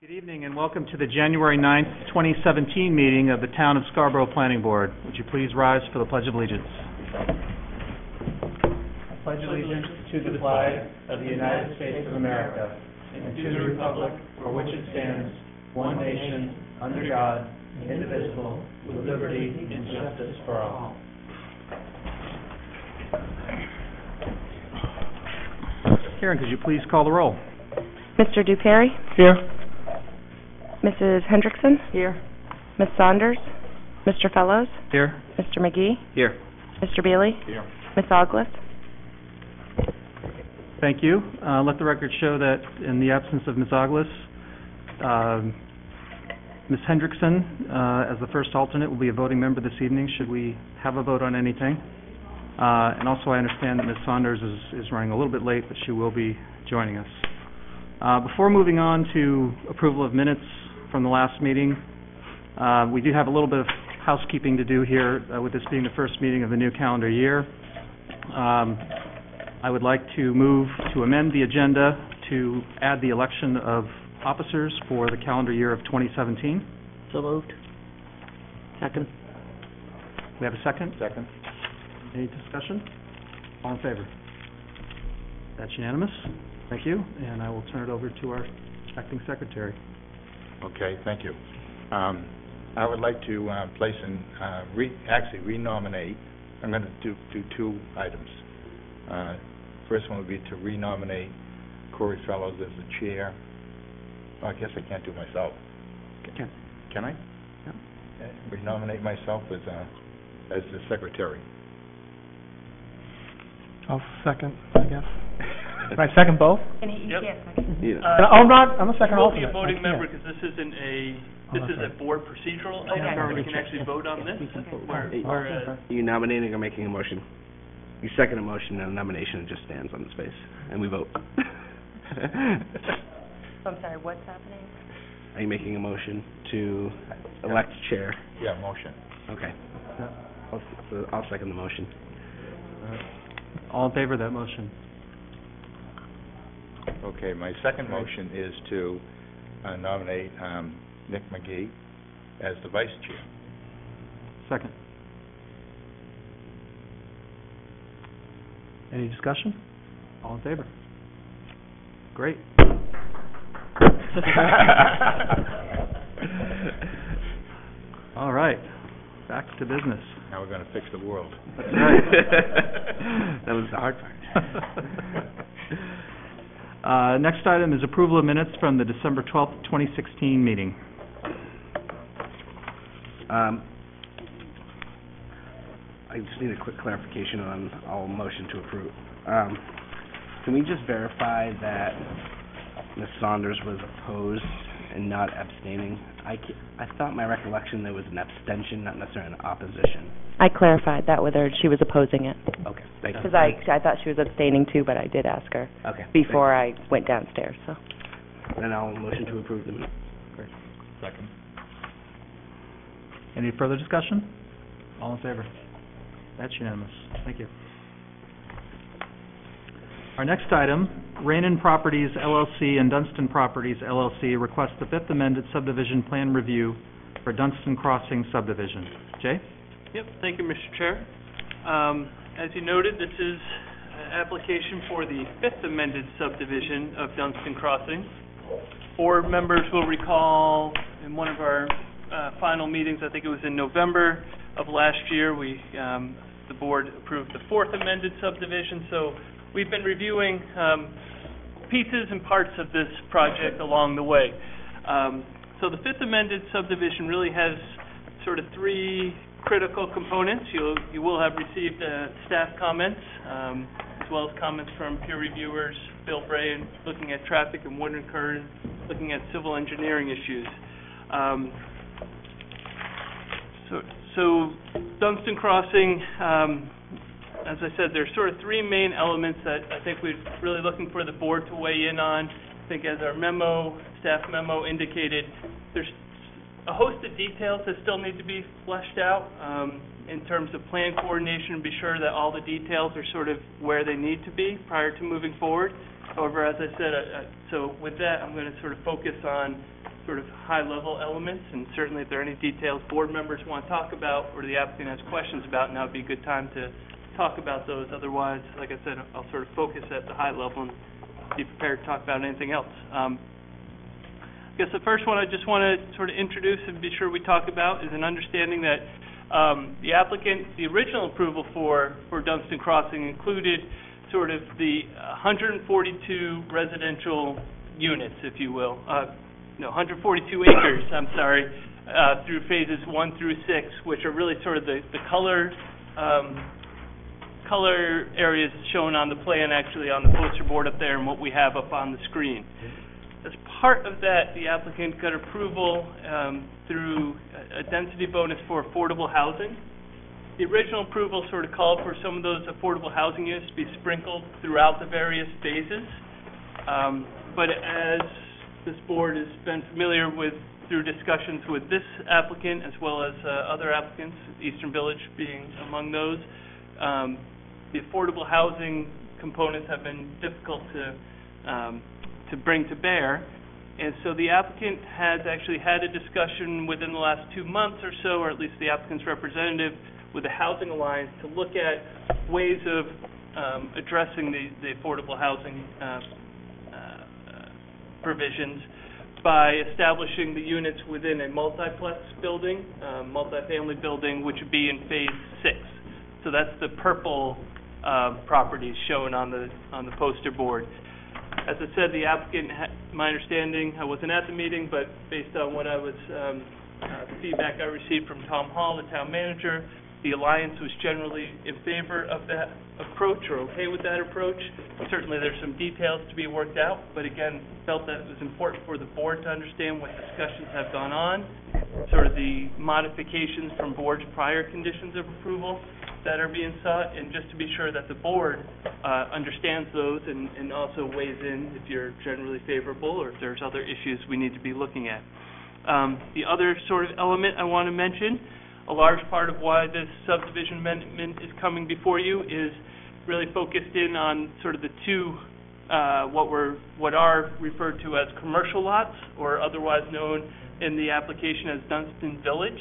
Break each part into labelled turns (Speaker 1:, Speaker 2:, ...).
Speaker 1: Good evening and welcome to the January 9th, 2017 meeting of the Town of Scarborough Planning Board. Would you please rise for the Pledge of Allegiance? I pledge allegiance to the flag of the United States of America and to the republic for which it stands, one nation, under God, indivisible, with liberty and justice for all. Karen, could you please call the roll?
Speaker 2: Mr. Dupere?
Speaker 1: Here.
Speaker 2: Mrs. Hendrickson?
Speaker 1: Here.
Speaker 2: Ms. Saunders? Mr. Fellows?
Speaker 1: Here.
Speaker 2: Mr. McGee?
Speaker 1: Here.
Speaker 2: Mr. Bailey?
Speaker 1: Here.
Speaker 2: Ms. Ogles?
Speaker 1: Thank you. Uh, Let the record show that in the absence of Ms. Ogles, um, Ms. Hendrickson, uh, as the first alternate, will be a voting member this evening, should we have a vote on anything. Uh, And also, I understand that Ms. Saunders is is running a little bit late, but she will be joining us. Uh, Before moving on to approval of minutes from the last meeting, uh, we do have a little bit of housekeeping to do here, uh, with this being the first meeting of the new calendar year. Um, I would like to move to amend the agenda to add the election of officers for the calendar year of 2017.
Speaker 3: So moved. Second.
Speaker 1: We have a second? Second. Any discussion? All in favor? That's unanimous. Thank you, and I will turn it over to our acting secretary.
Speaker 4: Okay, thank you. Um, I would like to uh, place and, uh, re, actually renominate, I'm going to do, do two items. Uh, First one would be to renominate Corey Fellows as the chair. Oh, I guess I can't do myself.
Speaker 1: Can-
Speaker 4: Can I?
Speaker 1: Yeah.
Speaker 4: Uh, Renominate myself as, uh, as the secretary.
Speaker 5: I'll second, I guess. Can I second both?
Speaker 2: And he,
Speaker 6: Yep.
Speaker 2: yes, I can.
Speaker 5: And I'm not, I'm a second
Speaker 6: You will be
Speaker 5: alternate.
Speaker 6: a voting
Speaker 5: I can't.
Speaker 6: member because this isn't a,
Speaker 5: Oh,
Speaker 6: this
Speaker 5: that's
Speaker 6: is a board procedural item,
Speaker 2: Okay.
Speaker 6: where we can actually vote on this, where, whereas, uh,
Speaker 3: You nominating or making a motion? You second a motion and a nomination, it just stands on its face, and we vote.
Speaker 2: I'm sorry, what's happening?
Speaker 3: Are you making a motion to elect chair?
Speaker 4: Yeah, motion.
Speaker 3: Okay. I'll, so I'll second the motion.
Speaker 1: All in favor of that motion?
Speaker 4: Okay, my second motion is to uh, nominate um, Nick McGee as the vice chair.
Speaker 1: Second. Any discussion? All in favor? Great. All right, back to business.
Speaker 4: Now we're going to fix the world.
Speaker 1: That's right.
Speaker 3: That was the hard part.
Speaker 1: Uh, Next item is approval of minutes from the December 12th, 2016 meeting.
Speaker 3: Um, I just need a quick clarification on all motion to approve. Um, can we just verify that Ms. Saunders was opposed and not abstaining? I ca- I thought my recollection there was an abstention, not necessarily an opposition.
Speaker 2: I clarified that with her, she was opposing it.
Speaker 3: Okay, thank you.
Speaker 2: Because I, I thought she was abstaining too, but I did ask her
Speaker 3: Okay. thank
Speaker 2: before I went downstairs, so.
Speaker 3: Then I'll motion to approve the minute.
Speaker 4: Second.
Speaker 1: Any further discussion? All in favor? That's unanimous. Thank you. Our next item, Rainin Properties LLC and Dunstan Properties LLC request the Fifth Amended Subdivision Plan Review for Dunstan Crossing subdivision. Jay?
Speaker 6: yep, thank you, Mr. Chair. Um, as you noted, this is an application for the fifth amended subdivision of Dunstan Crossing. Board members will recall in one of our, uh, final meetings, I think it was in November of last year, we, um, the board approved the fourth amended subdivision, so we've been reviewing, um, pieces and parts of this project along the way. Um, so the fifth amended subdivision really has sort of three critical components. You'll, you will have received, uh, staff comments, um, as well as comments from peer reviewers, Bill Bray, looking at traffic and Warden Kern, looking at civil engineering issues. Um, so, so Dunstan Crossing, um, as I said, there's sort of three main elements that I think we're really looking for the board to weigh in on. I think as our memo, staff memo indicated, there's a host of details that still need to be fleshed out, um, in terms of plan coordination, be sure that all the details are sort of where they need to be prior to moving forward. However, as I said, so with that, I'm gonna sort of focus on sort of high-level elements, and certainly if there are any details board members want to talk about or the applicant has questions about, now would be a good time to talk about those. Otherwise, like I said, I'll sort of focus at the high level and be prepared to talk about anything else. Um, I guess the first one I just want to sort of introduce and be sure we talk about is an understanding that um, the applicant, the original approval for, for Dunstan Crossing included sort of the 142 residential units, if you will, uh, no, 142 acres, I'm sorry, uh, through phases one through six, which are really sort of the, the color, um, color areas shown on the plan, actually on the poster board up there and what we have up on the screen. As part of that, the applicant got approval um, through a density bonus for affordable housing. The original approval sort of called for some of those affordable housing units to be sprinkled throughout the various phases. Um, But as this board has been familiar with through discussions with this applicant as well as uh, other applicants, Eastern Village being among those, um, the affordable housing components have been difficult to um, to bring to bear. And so the applicant has actually had a discussion within the last two months or so, or at least the applicant's representative, with the Housing Alliance to look at ways of um, addressing the, the affordable housing uh, uh, provisions by establishing the units within a multiplex building, um, multifamily building, which would be in phase six. So that's the purple uh, properties shown on the, on the poster board. As I said, the applicant, ha- my understanding, I wasn't at the meeting, but based on what I was, um, uh, feedback I received from Tom Hall, the town manager, the Alliance was generally in favor of that approach or okay with that approach. Certainly, there's some details to be worked out, but again, felt that it was important for the board to understand what discussions have gone on, sort of the modifications from board's prior conditions of approval that are being sought, and just to be sure that the board uh, understands those and and also weighs in if you're generally favorable or if there's other issues we need to be looking at. Um, The other sort of element I want to mention, a large part of why this subdivision amendment is coming before you is really focused in on sort of the two, uh, what were, what are referred to as commercial lots, or otherwise known in the application as Dunstan Village.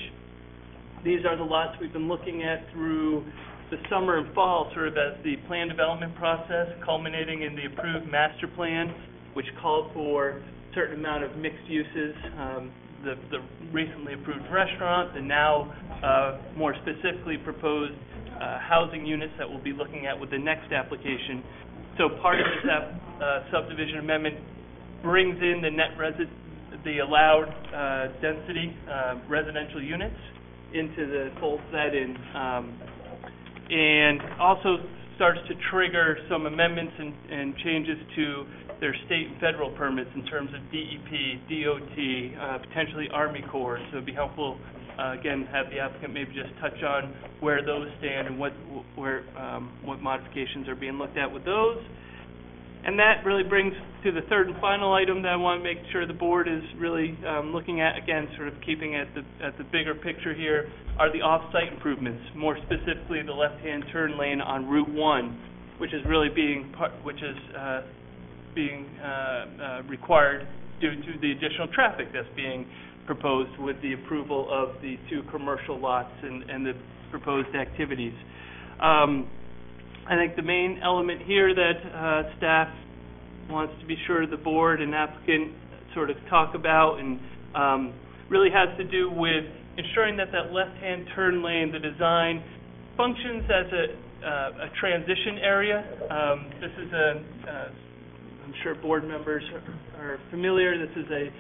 Speaker 6: These are the lots we've been looking at through the summer and fall, sort of as the plan development process culminating in the approved master plan, which called for certain amount of mixed uses, um, the, the recently approved restaurant, and now, uh, more specifically proposed, uh, housing units that we'll be looking at with the next application. So part of this uh, subdivision amendment brings in the net resi, the allowed, uh, density, uh, residential units into the full in, um, and also starts to trigger some amendments and, and changes to their state and federal permits in terms of DEP, DOT, uh, potentially Army Corps. So it'd be helpful, uh, again, have the applicant maybe just touch on where those stand and what, where, um, what modifications are being looked at with those. And that really brings to the third and final item that I want to make sure the board is really um, looking at, again, sort of keeping at the, at the bigger picture here, are the off-site improvements, more specifically the left-hand turn lane on Route 1, which is really being, part- which is uh, being uh, uh, required due to the additional traffic that's being proposed with the approval of the two commercial lots and, and the proposed activities. Um, I think the main element here that uh, staff wants to be sure the board and applicant sort of talk about and um, really has to do with ensuring that that left-hand turn lane, the design, functions as a, uh, a transition area. Um, This is a, uh, I'm sure board members are- are familiar, this is a,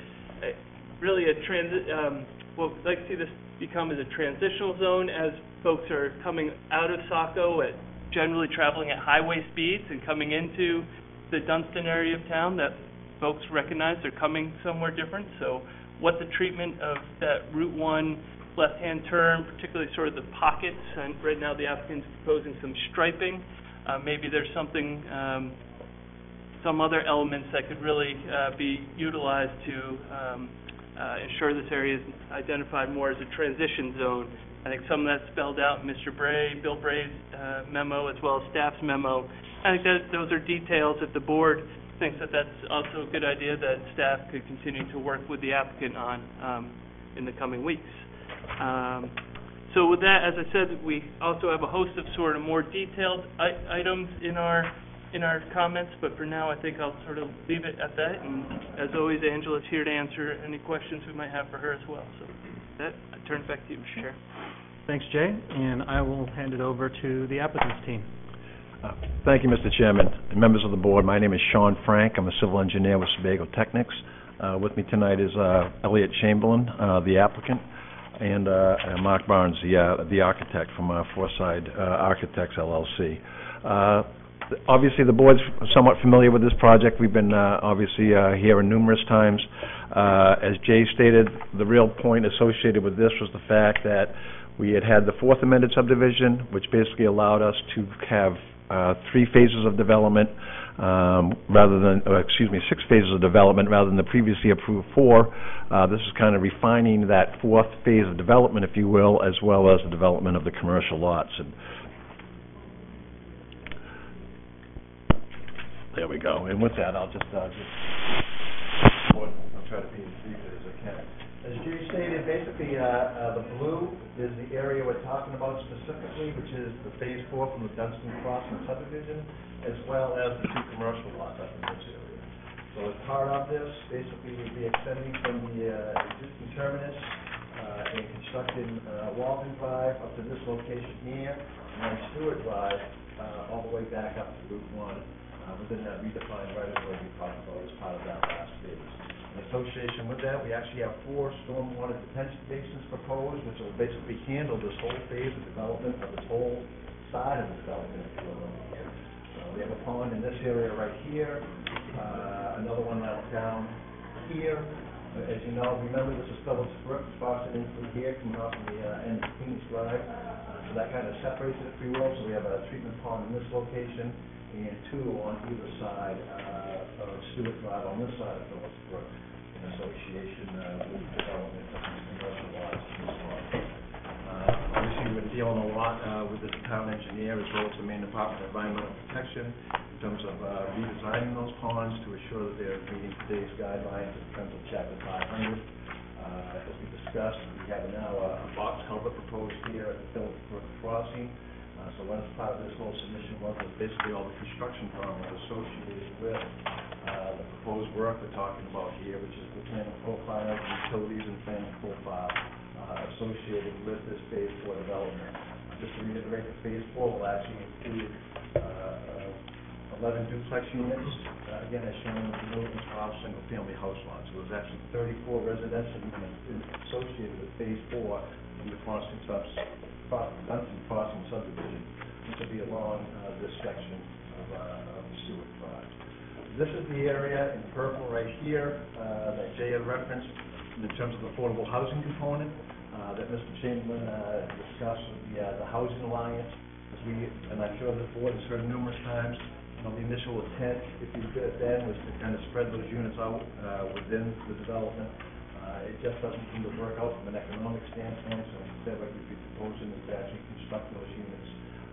Speaker 6: a- really a transit, um, what we'd like to see this become is a transitional zone as folks are coming out of Saco at generally traveling at highway speeds and coming into the Dunstan area of town, that folks recognize they're coming somewhere different. So what the treatment of that Route One left-hand turn, particularly sort of the pockets, and right now the applicant's proposing some striping. Uh, maybe there's something, um, some other elements that could really, uh, be utilized to, um, uh, ensure this area is identified more as a transition zone. I think some of that's spelled out Mr. Bray, Bill Bray's uh, memo, as well as staff's memo. I think that those are details that the board thinks that that's also a good idea that staff could continue to work with the applicant on um, in the coming weeks. Um, So with that, as I said, we also have a host of sort of more detailed items in our, in our comments, but for now, I think I'll sort of leave it at that. And as always, Angela's here to answer any questions we might have for her as well. So with that, I turn it back to you, Mr. Chair.
Speaker 1: Thanks, Jay, and I will hand it over to the applicant's team.
Speaker 7: Uh, Thank you, Mr. Chairman. And Members of the board, my name is Sean Frank. I'm a civil engineer with Sebago Technics. Uh, With me tonight is uh, Elliot Chamberlain, uh, the applicant, and uh, and Mark Barnes, the uh, the architect from uh, Foreside uh, Architects LLC. Uh, th- Obviously, the board's somewhat familiar with this project. We've been uh, obviously uh, here numerous times. Uh, As Jay stated, the real point associated with this was the fact that we had had the fourth amended subdivision, which basically allowed us to have uh, three phases of development, um, rather than, uh, excuse me, six phases of development rather than the previously approved four. Uh, This is kind of refining that fourth phase of development, if you will, as well as the development of the commercial lots. And There we go. And with that, I'll just, uh, just, I'll try to be as brief as I can. As Jay stated, basically, uh, uh, the blue is the area we're talking about specifically, which is the Phase Four from the Dunstan Crossing subdivision, as well as the two commercial lots up in this area. So as part of this, basically, we'd be extending from the uh, existing terminus uh, and constructing uh, Walden Drive up to this location here, and then Stewart Drive uh, all the way back up to Route One, within that redefined right-of-way we talked about as part of that last phase. In association with that, we actually have four stormwater detention basins proposed, which will basically handle this whole phase of development of this whole side of the development, over we have a pond in this area right here, uh, another one out down here. Uh, As you know, remember, this is Phillips Brook, crossing in through here, coming off the uh, end of Queens Drive. Uh, So that kind of separates it, if you will, so we have a treatment pond in this location, and two on either side uh, of Stewart Drive on this side of Phillips in association uh, with development of these commercial lots in this lot. Uh, Obviously, been dealing a lot uh, with the town engineer as well as the Maine Department of Environmental Protection in terms of uh, redesigning those ponds to assure that they're meeting today's guidelines in terms of chapter 500. Uh, As we discussed, we have now a a box culvert proposed here at the Phillips Crossing. Uh, So one part of this whole submission was was basically all the construction drawings associated with uh, the proposed work we're talking about here, which is the plan and profile, utilities and plan and profile uh, associated with this phase four development. Just to reiterate, the phase four will actually include uh, uh, 11 duplex units, uh, again, as shown in the blue, and 12 single-family house lots. So there's actually 34 residential units associated with phase four in the Crossing subs, Cro- Dunstan subdivision, which will be along uh, this section of uh, of Stewart Drive. This is the area in purple right here uh, that Jay had referenced in terms of the affordable housing component uh, that Mr. Chamberlain uh, discussed with the uh, the Housing Alliance. As we, and I'm sure the board has heard numerous times, you know, the initial intent, if you did then, was to kind of spread those units out uh, within the development. Uh, It just doesn't seem to work out from an economic standpoint, so instead what we'd be proposing is actually construct those units,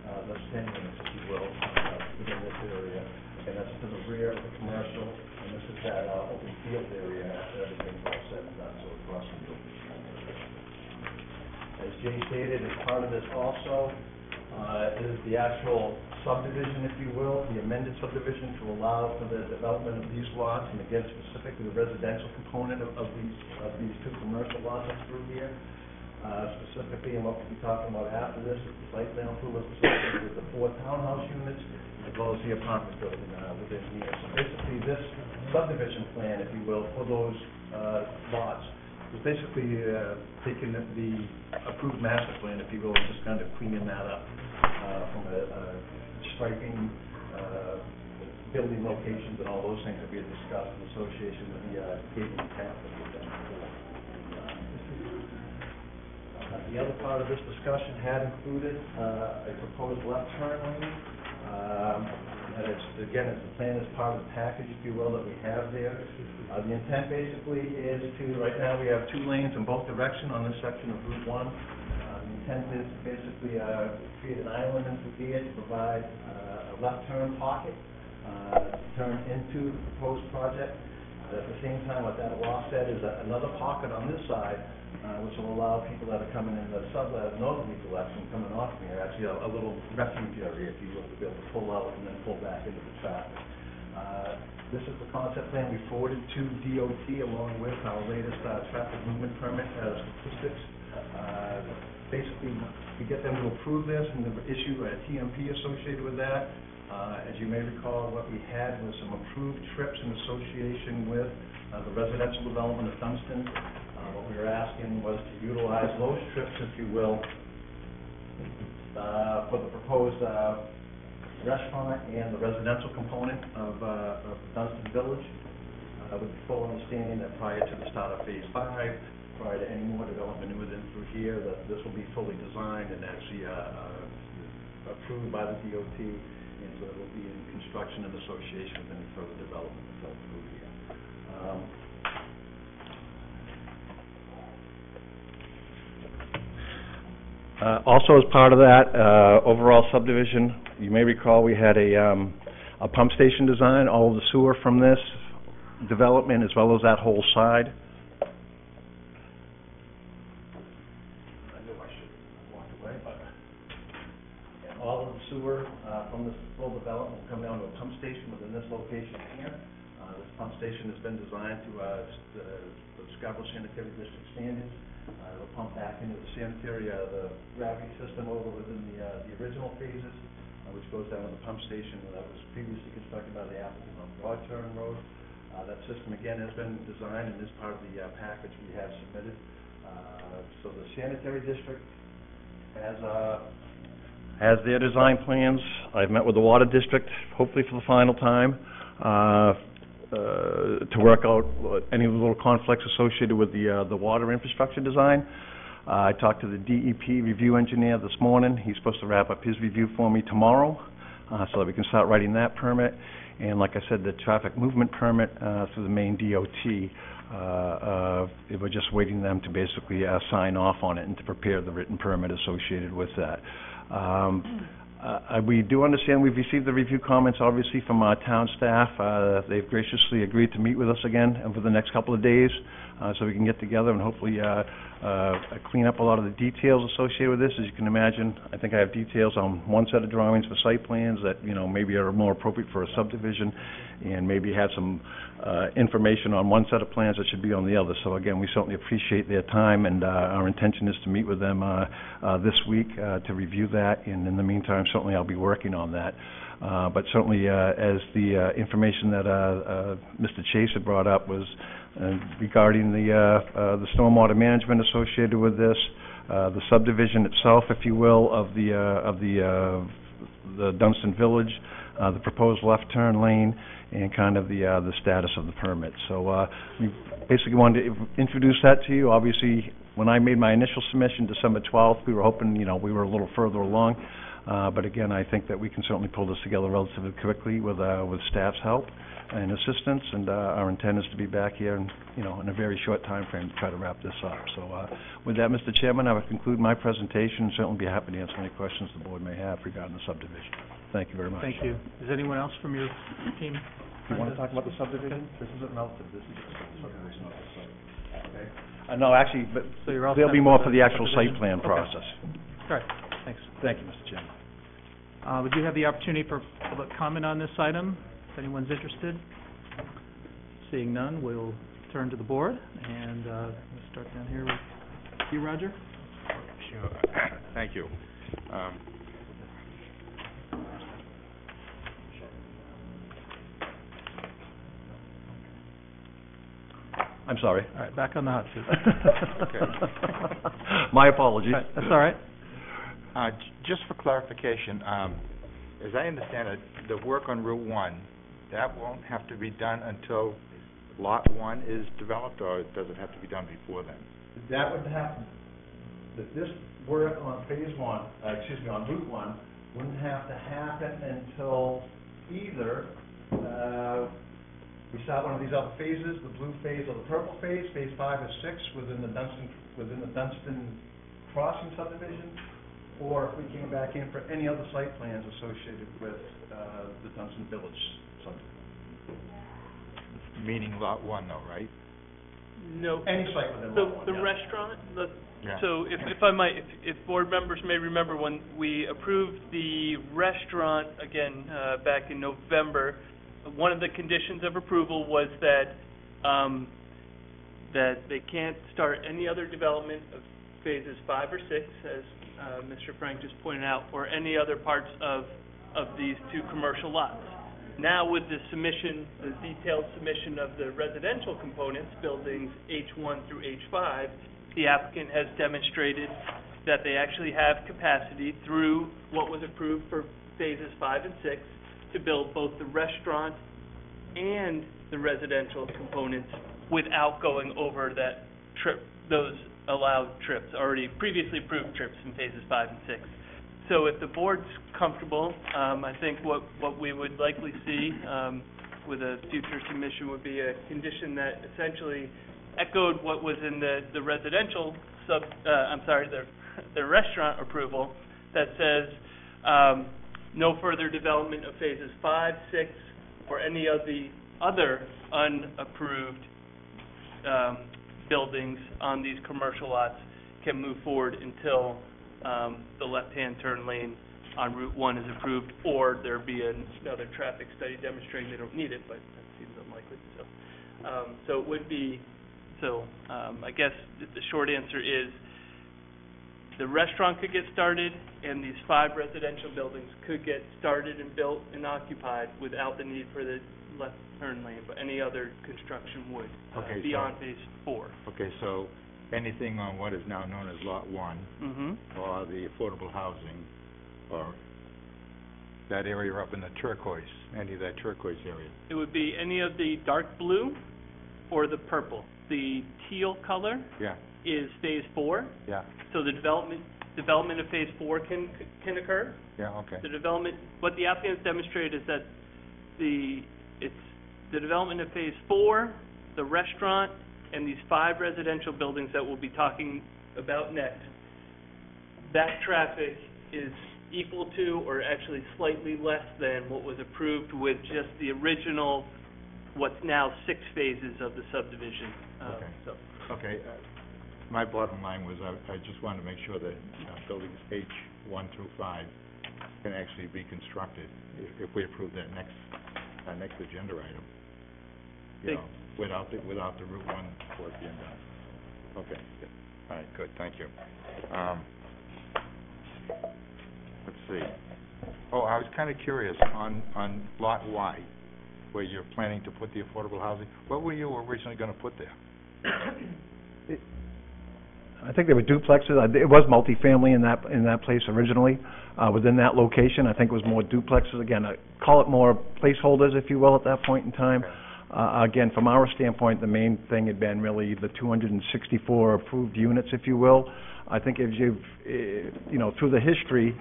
Speaker 7: uh, those ten units, if you will, uh, within this area. And that's to the rear of the commercial, and this is that uh, open field area after everything's all said and done, so across the. As Jay stated, as part of this also, uh, is the actual subdivision, if you will, the amended subdivision to allow for the development of these lots, and again, specifically the residential component of, of these, of these two commercial lots up through here. Uh, specifically, and what we'll be talking about after this, is the site plan approval associated with the four townhouse units, as well as the apartment building, uh, within here. So basically, this subdivision plan, if you will, for those, uh, lots, is basically, uh, taking the- the approved master plan, if you will, just kind of cleaning that up, uh, from a, uh, striping, uh, building locations and all those things that we had discussed in association with the, uh, path that we've done before. Uh, The other part of this discussion had included uh, a proposed left turn lane. Um, And it's, again, it's the plan as part of the package, if you will, that we have there. Uh, The intent basically is to, right now, we have two lanes in both direction on this section of Route One. Uh, The intent is to basically uh, create an island into here to provide uh, a left turn pocket uh, turn into the proposed project. At the same time, what that will offset is a- another pocket on this side, uh, which will allow people that are coming in the sub, uh, northerly direction, coming off here, actually a, a little refuge area, if you will, to be able to pull out and then pull back into the traffic. Uh, This is the concept plan we forwarded to DOT along with our latest uh, traffic movement permit uh, statistics. Uh, Basically, we get them to approve this and issue a TMP associated with that. Uh, As you may recall, what we had was some approved trips in association with uh, the residential development of Dunstan. What we were asking was to utilize those trips, if you will, uh, for the proposed uh, restaurant and the residential component of uh, of Dunstan Village, uh, with the full understanding that prior to the start of Phase Five, prior to any more development within through here, that this will be fully designed and actually uh, uh, approved by the DOT, and so it will be in construction and association with any further development that's through here. Um, Uh, Also, as part of that uh, overall subdivision, you may recall, we had a um, a pump station design, all of the sewer from this development, as well as that whole side. I knew I should away, but... All of the sewer uh, from this full development will come down to a pump station within this location here. Uh, This pump station has been designed to uh, uh, the Scarborough Sanitary District standards. Uh, It'll pump back into the sanitary, uh, the gravity system over within the uh, the original phases, uh, which goes down to the pump station that was previously constructed by the applicant on Broad Turn Road. Uh, That system, again, has been designed and is part of the uh, package we have submitted. Uh, So the sanitary district has, uh, has their design plans. I've met with the water district, hopefully for the final time, uh, uh, to work out any little conflicts associated with the, uh, the water infrastructure design. Uh, I talked to the DEP review engineer this morning. He's supposed to wrap up his review for me tomorrow, uh, so that we can start writing that permit. And like I said, the traffic movement permit, uh, through the Maine DOT, uh, uh, we're just waiting them to basically, uh, sign off on it and to prepare the written permit associated with that. Um, uh, We do understand, we've received the review comments, obviously, from our town staff. Uh, They've graciously agreed to meet with us again over the next couple of days, uh, so we can get together and hopefully uh, uh, clean up a lot of the details associated with this. As you can imagine, I think I have details on one set of drawings for site plans that, you know, maybe are more appropriate for a subdivision, and maybe have some information on one set of plans that should be on the other. So again, we certainly appreciate their time, and uh, our intention is to meet with them uh, uh, this week uh, to review that, and in the meantime, certainly I'll be working on that. Uh, But certainly, uh, as the uh, information that uh, uh, Mr. Chace had brought up was uh, regarding the uh, uh, the stormwater management associated with this, uh, the subdivision itself, if you will, of the uh, of the uh, the Dunstan Village, uh, the proposed left turn lane, and kind of the uh, the status of the permit. So uh, we basically wanted to introduce that to you. Obviously, when I made my initial submission December 12th, we were hoping, you know, we were a little further along. Uh, But again, I think that we can certainly pull this together relatively quickly with uh, with staff's help and assistance, and uh, our intent is to be back here in, you know, in a very short time frame to try to wrap this up. So uh, with that, Mr. Chairman, I would conclude my presentation, and certainly be happy to answer any questions the board may have regarding the subdivision. Thank you very much.
Speaker 1: Thank you. Is anyone else from your team?
Speaker 7: You want to talk about the subdivision? This isn't relative, this is just the subdivision of the site. Okay? Uh, no, actually, but
Speaker 1: So you're all
Speaker 7: there'll be more for the actual site plan
Speaker 1: Okay.
Speaker 7: process.
Speaker 1: All right, thanks.
Speaker 7: Thank you, Mr. Chairman.
Speaker 1: Uh, We do have the opportunity for public comment on this item, if anyone's interested. Seeing none, we'll turn to the board, and uh, we'll start down here with you, Roger.
Speaker 4: Sure. Thank you. Um,
Speaker 7: I'm sorry.
Speaker 1: All right, back on the hot seat.
Speaker 7: My apologies.
Speaker 1: All right, That's all right.
Speaker 4: Uh, Just for clarification, um, as I understand it, the work on Route 1, that won't have to be done until Lot 1 is developed, or does it have to be done before then?
Speaker 7: That would happen, that this work on phase one, uh, excuse me, on Route one, wouldn't have to happen until either, uh, we start one of these other phases, the blue phase or the purple phase, phase five or six within the Dunstan, within the Dunstan Crossing subdivision, or if we came back in for any other site plans associated with uh, the Dunstan Village subdivision.
Speaker 4: Meaning lot one though, right?
Speaker 6: No.
Speaker 7: Any site within
Speaker 6: The,
Speaker 7: Lot 1,
Speaker 6: the
Speaker 7: yeah.
Speaker 6: restaurant, the,
Speaker 4: Yeah.
Speaker 6: so if, if I might, if, if board members may remember, when we approved the restaurant, again, uh, back in November, one of the conditions of approval was that, um, that they can't start any other development of phases five or six, as, uh, Mr. Frank just pointed out, or any other parts of, of these two commercial lots. Now with the submission, the detailed submission of the residential components, buildings H one through H five, the applicant has demonstrated that they actually have capacity through what was approved for phases five and six to build both the restaurant and the residential components without going over that trip, those allowed trips, already previously approved trips in phases five and six. So if the board's comfortable, um, I think what, what we would likely see, um, with a future submission would be a condition that essentially echoed what was in the, the residential sub, uh, I'm sorry, the, the restaurant approval that says, um, no further development of phases five, six, or any of the other unapproved, um, buildings on these commercial lots can move forward until, um, the left-hand turn lane on Route One is approved, or there be another traffic study demonstrating they don't need it, but that seems unlikely, so. Um, so it would be, so, um, I guess the short answer is, the restaurant could get started, and these five residential buildings could get started and built and occupied without the need for the left turn lane, but any other construction would, uh,
Speaker 4: Okay, so-
Speaker 6: beyond phase four.
Speaker 4: Okay, so anything on what is now known as lot one,
Speaker 6: Mm-hmm.
Speaker 4: or the affordable housing, or that area up in the turquoise, any of that turquoise area?
Speaker 6: It would be any of the dark blue or the purple. The teal color
Speaker 4: Yeah,
Speaker 6: is phase four,
Speaker 4: yeah,
Speaker 6: so the development, development of phase four can, can occur.
Speaker 4: yeah, okay.
Speaker 6: The development, what the applicant has demonstrated is that the, it's, the development of phase four, the restaurant, and these five residential buildings that we'll be talking about next, that traffic is equal to, or actually slightly less than what was approved with just the original, what's now six phases of the subdivision. Uh,
Speaker 4: Okay.
Speaker 6: So,
Speaker 4: Okay, uh, my bottom line was, I, I just wanted to make sure that, uh, buildings H one through five can actually be constructed, if, if we approve that next, uh, next agenda item. You
Speaker 6: Think-
Speaker 4: know, without the, without the Route one work being done. Okay, good. all right, good, thank you. Um, let's see. Oh, I was kinda curious, on, on lot Y, where you're planning to put the affordable housing, what were you originally gonna put there?
Speaker 7: I think there were duplexes, I- it was multifamily in that, in that place originally, uh, within that location. I think it was more duplexes, again, I call it more placeholders, if you will, at that point in time. Uh, again, from our standpoint, the main thing had been really the two hundred and sixty-four approved units, if you will. I think as you've, eh, you know, through the history,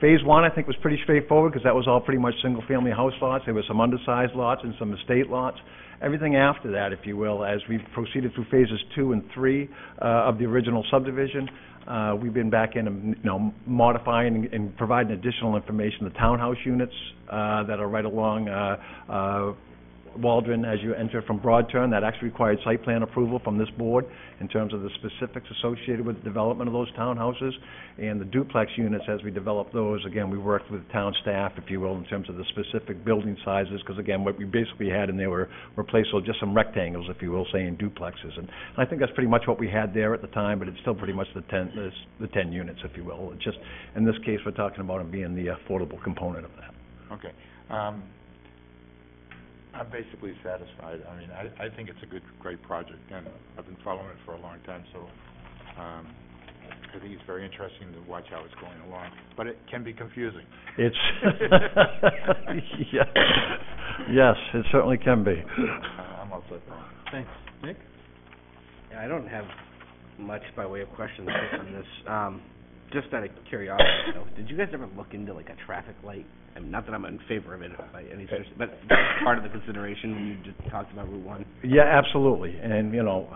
Speaker 7: phase one, I think, was pretty straightforward, because that was all pretty much single-family house lots. There were some undersized lots and some estate lots. Everything after that, if you will, as we've proceeded through phases two and three, uh, of the original subdivision, uh, we've been back in, and, you know, modifying and- and providing additional information, the townhouse units, uh, that are right along, uh, uh, Waldron as you enter from Broadturn, that actually required site plan approval from this board in terms of the specifics associated with the development of those townhouses. And the duplex units, as we developed those, again, we worked with town staff, if you will, in terms of the specific building sizes, because again, what we basically had in there were, were placed, so just some rectangles, if you will, saying duplexes. And I think that's pretty much what we had there at the time, but it's still pretty much the ten, the the ten units, if you will. It's just, in this case, we're talking about them being the affordable component of that.
Speaker 4: Okay. Um, I'm basically satisfied. I mean, I, I think it's a good, great project, and I've been following it for a long time, so, um, I think it's very interesting to watch how it's going along, but it can be confusing.
Speaker 7: It's, yes, yes, it certainly can be.
Speaker 4: Uh, I'm all set.
Speaker 1: Thanks. Nick?
Speaker 3: Yeah, I don't have much by way of questions on this. Um, just out of curiosity, though, did you guys ever look into like a traffic light? I mean, not that I'm in favor of it by any stretch, but part of the consideration when you just talked about Route One.
Speaker 7: Yeah, absolutely, and, you know,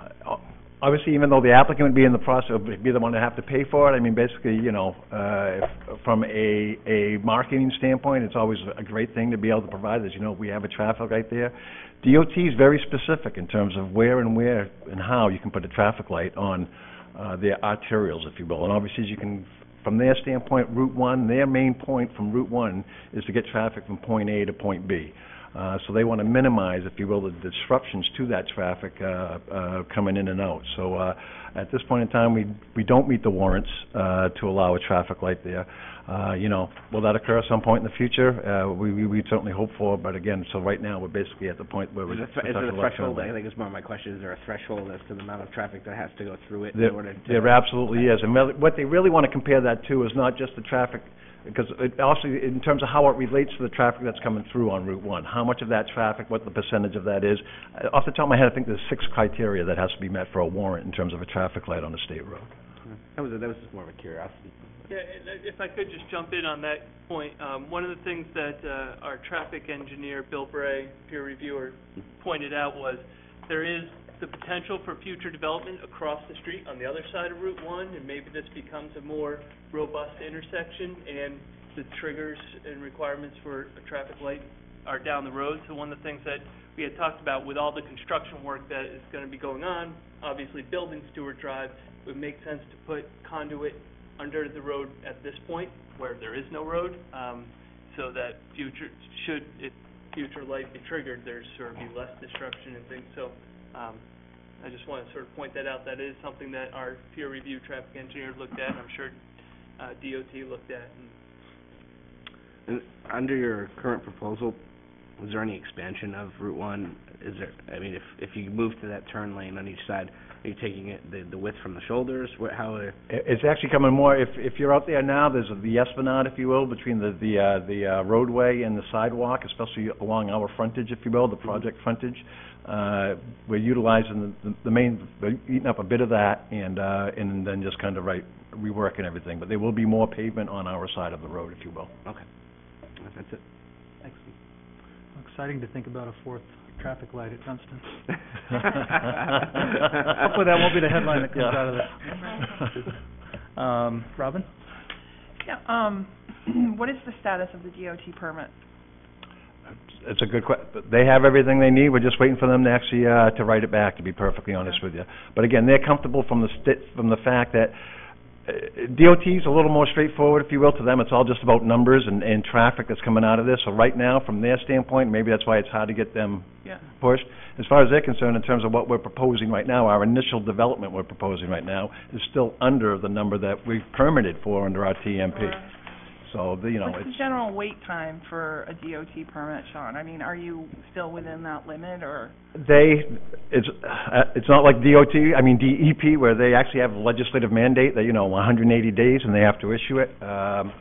Speaker 7: obviously, even though the applicant would be in the process, would be the one to have to pay for it, I mean, basically, you know, uh, from a, a marketing standpoint, it's always a great thing to be able to provide, as you know, we have a traffic light there. DOT is very specific in terms of where and where and how you can put a traffic light on, uh, their arterials, if you will. And obviously, as you can, from their standpoint, Route One, their main point from Route One is to get traffic from point A to point B. Uh, so they want to minimize, if you will, the disruptions to that traffic, uh, uh, coming in and out. So, uh, at this point in time, we, we don't meet the warrants, uh, to allow a traffic light there. Uh, you know, will that occur at some point in the future? Uh, we, we, we certainly hope for, but again, so right now, we're basically at the point where we're.
Speaker 3: Is there,
Speaker 7: we're
Speaker 3: is there a threshold, I think it's more my question, is there a threshold as to the amount of traffic that has to go through it in
Speaker 7: There,
Speaker 3: order to?
Speaker 7: there absolutely is, and really- what they really want to compare that to is not just the traffic, because it also, in terms of how it relates to the traffic that's coming through on Route One, how much of that traffic, what the percentage of that is. Uh, Off the top of my head, I think there's six criteria that has to be met for a warrant in terms of a traffic light on a state road.
Speaker 3: That was, that was just more of a curiosity.
Speaker 6: Yeah, uh, if I could just jump in on that point, um, one of the things that, uh, our traffic engineer, Bill Bray, peer reviewer, pointed out was there is the potential for future development across the street on the other side of Route One, and maybe this becomes a more robust intersection, and the triggers and requirements for a traffic light are down the road. So one of the things that we had talked about with all the construction work that is gonna be going on, obviously building Stewart Drive, would make sense to put conduit under the road at this point, where there is no road, um, so that future, should it, future light be triggered, there's sort of be less disruption and things, so, um, I just wanna sort of point that out, that is something that our peer review traffic engineer looked at, and I'm sure, uh, DOT looked at, and
Speaker 3: And under your current proposal, was there any expansion of Route One? Is there, I mean, if, if you move to that turn lane on each side, are you taking it, the, the width from the shoulders? What, how, are-
Speaker 7: It's actually coming more, if, if you're out there now, there's the esplanade, if you will, between the, the, uh, the uh, roadway and the sidewalk, especially along our frontage, if you will, the project frontage. Uh, we're utilizing the, the main, eating up a bit of that and, uh, and then just kind of right, reworking everything. But there will be more pavement on our side of the road, if you will.
Speaker 3: okay. That's it. Thanks.
Speaker 1: Exciting to think about a fourth traffic light at Dunstan.
Speaker 5: Hopefully that won't be the headline that comes
Speaker 7: Yeah.
Speaker 5: out of this. Um, Robin?
Speaker 8: Yeah, um, what is the status of the DOT permit?
Speaker 7: It's a good que, they have everything they need, we're just waiting for them to actually, uh, to write it back, to be perfectly honest with you. But again, they're comfortable from the sti- from the fact that, uh, is a little more straightforward, if you will, to them, it's all just about numbers and, and traffic that's coming out of this. So right now, from their standpoint, maybe that's why it's hard to get them
Speaker 8: Yeah.
Speaker 7: pushed. As far as they're concerned, in terms of what we're proposing right now, our initial development we're proposing right now is still under the number that we've permitted for under our TMP. So, the- you know,
Speaker 8: What's the
Speaker 7: it's,
Speaker 8: general wait time for a DOT permit, Sean? I mean, are you still within that limit, or?
Speaker 7: they, it's, uh, it's not like DOT, I mean DEP, where they actually have a legislative mandate that, you know, 180 days and they have to issue it. Um,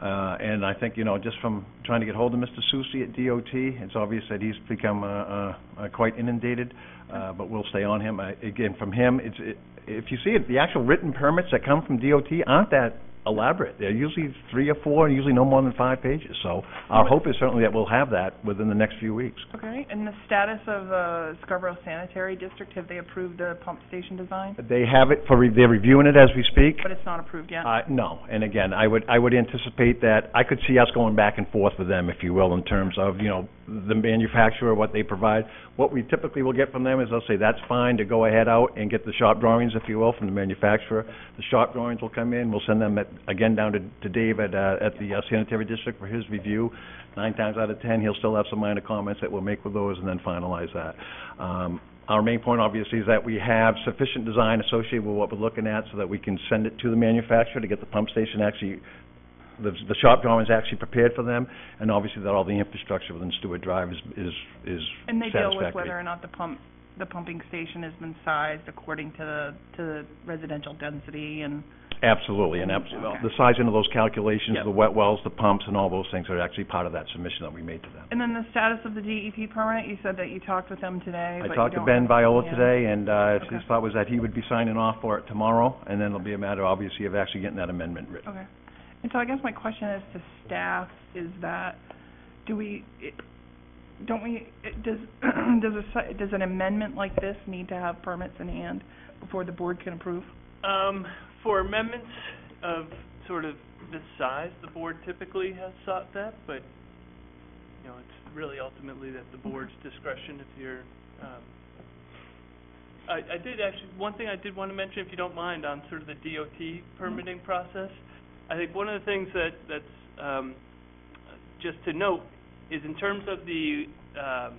Speaker 7: uh, and I think, you know, just from trying to get hold of Mr. Susi at DOT, it's obvious that he's become, uh, uh, uh, quite inundated, uh, but we'll stay on him. I, again, from him, it's, it, if you see it, the actual written permits that come from DOT aren't that elaborate. They're usually three or four, and usually no more than five pages. So our hope is certainly that we'll have that within the next few weeks.
Speaker 8: Okay, and the status of, uh, Scarborough Sanitary District, have they approved the pump station design?
Speaker 7: They have it for, re- they're reviewing it as we speak.
Speaker 8: But it's not approved yet?
Speaker 7: Uh, no, and again, I would, I would anticipate that, I could see us going back and forth with them, if you will, in terms of, you know, the manufacturer, what they provide. What we typically will get from them is they'll say, that's fine to go ahead out and get the shop drawings, if you will, from the manufacturer. The shop drawings will come in, we'll send them at, again, down to, to Dave at, uh, at the uh, sanitary district for his review. Nine times out of ten, he'll still have some minor comments that we'll make with those and then finalize that. Um, our main point, obviously, is that we have sufficient design associated with what we're looking at so that we can send it to the manufacturer to get the pump station actually, the, the shop drawings actually prepared for them, and obviously that all the infrastructure within Stewart Drive is, is, is
Speaker 8: And they deal with
Speaker 7: satisfactory.
Speaker 8: whether or not the pump, the pumping station has been sized according to the, to the residential density and,
Speaker 7: Absolutely, and absolutely,
Speaker 8: Okay.
Speaker 7: the sizing of those calculations,
Speaker 8: Yep.
Speaker 7: the wet wells, the pumps, and all those things are actually part of that submission that we made to them.
Speaker 8: and then the status of the DEP permit, you said that you talked with them today,
Speaker 7: I
Speaker 8: you
Speaker 7: talked to
Speaker 8: don't
Speaker 7: Ben
Speaker 8: have-
Speaker 7: Viola
Speaker 8: yeah.
Speaker 7: today, and, uh, his
Speaker 8: Okay.
Speaker 7: thought was that he would be signing off for it tomorrow, and then it'll be a matter, obviously, of actually getting that amendment written.
Speaker 8: Okay. And so I guess my question is to staff is that, do we, don't we, does, does a, does an amendment like this need to have permits in hand before the board can approve?
Speaker 6: Um, for amendments of sort of this size, the board typically has sought that, but, you know, it's really ultimately at the board's discretion if you're, um, I, I did actually, one thing I did want to mention, if you don't mind, on sort of the DOT permitting process. I think one of the things that, that's, um, just to note, is in terms of the, um,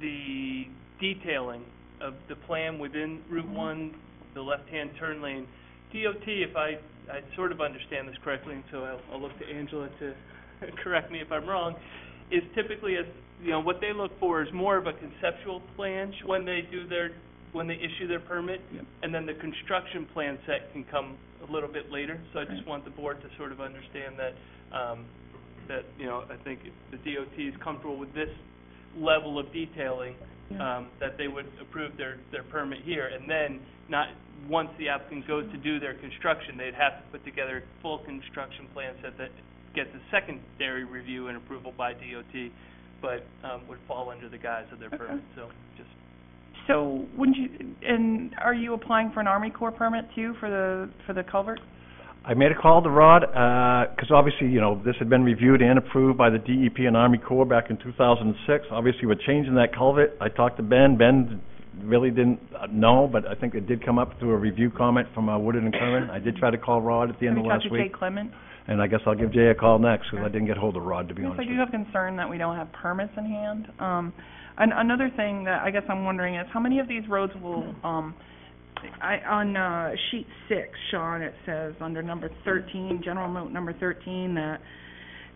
Speaker 6: the detailing of the plan within Route One, the left-hand turn lane, DOT, if I, I sort of understand this correctly, and so I'll, I'll look to Angela to correct me if I'm wrong, is typically as, you know, what they look for is more of a conceptual plan when they do their, when they issue their permit,
Speaker 8: Yep.
Speaker 6: and then the construction plan set can come a little bit later. So I just
Speaker 8: Right.
Speaker 6: want the board to sort of understand that, um, that, you know, I think if the DOT is comfortable with this level of detailing,
Speaker 8: Yeah.
Speaker 6: um, that they would approve their, their permit here, and then not, once the applicant goes to do their construction, they'd have to put together a full construction plan set that gets a secondary review and approval by DOT, but, um, would fall under the guise of their
Speaker 8: Okay.
Speaker 6: permit, so just,
Speaker 8: So, wouldn't you, and are you applying for an Army Corps permit too for the, for the culvert?
Speaker 7: I made a call to Rod, because obviously, you know, this had been reviewed and approved by the DEP and Army Corps back in 2006. Obviously, we're changing that culvert. I talked to Ben. Ben really didn't uh, know, but I think it did come up through a review comment from uh, Woodard and Curran. I did try to call Rod at the end of last
Speaker 8: you
Speaker 7: week,
Speaker 8: to Jay Clement?
Speaker 7: and I guess I'll give Jay a call next, because I didn't get hold of Rod, to be
Speaker 8: Yes,
Speaker 7: honest
Speaker 8: I
Speaker 7: with
Speaker 8: do
Speaker 7: you.
Speaker 8: have concern that we don't have permits in hand. Um, and another thing that I guess I'm wondering is, how many of these roads will, um, I, on, uh, sheet six, Sean, it says, under number thirteen, general note number thirteen, that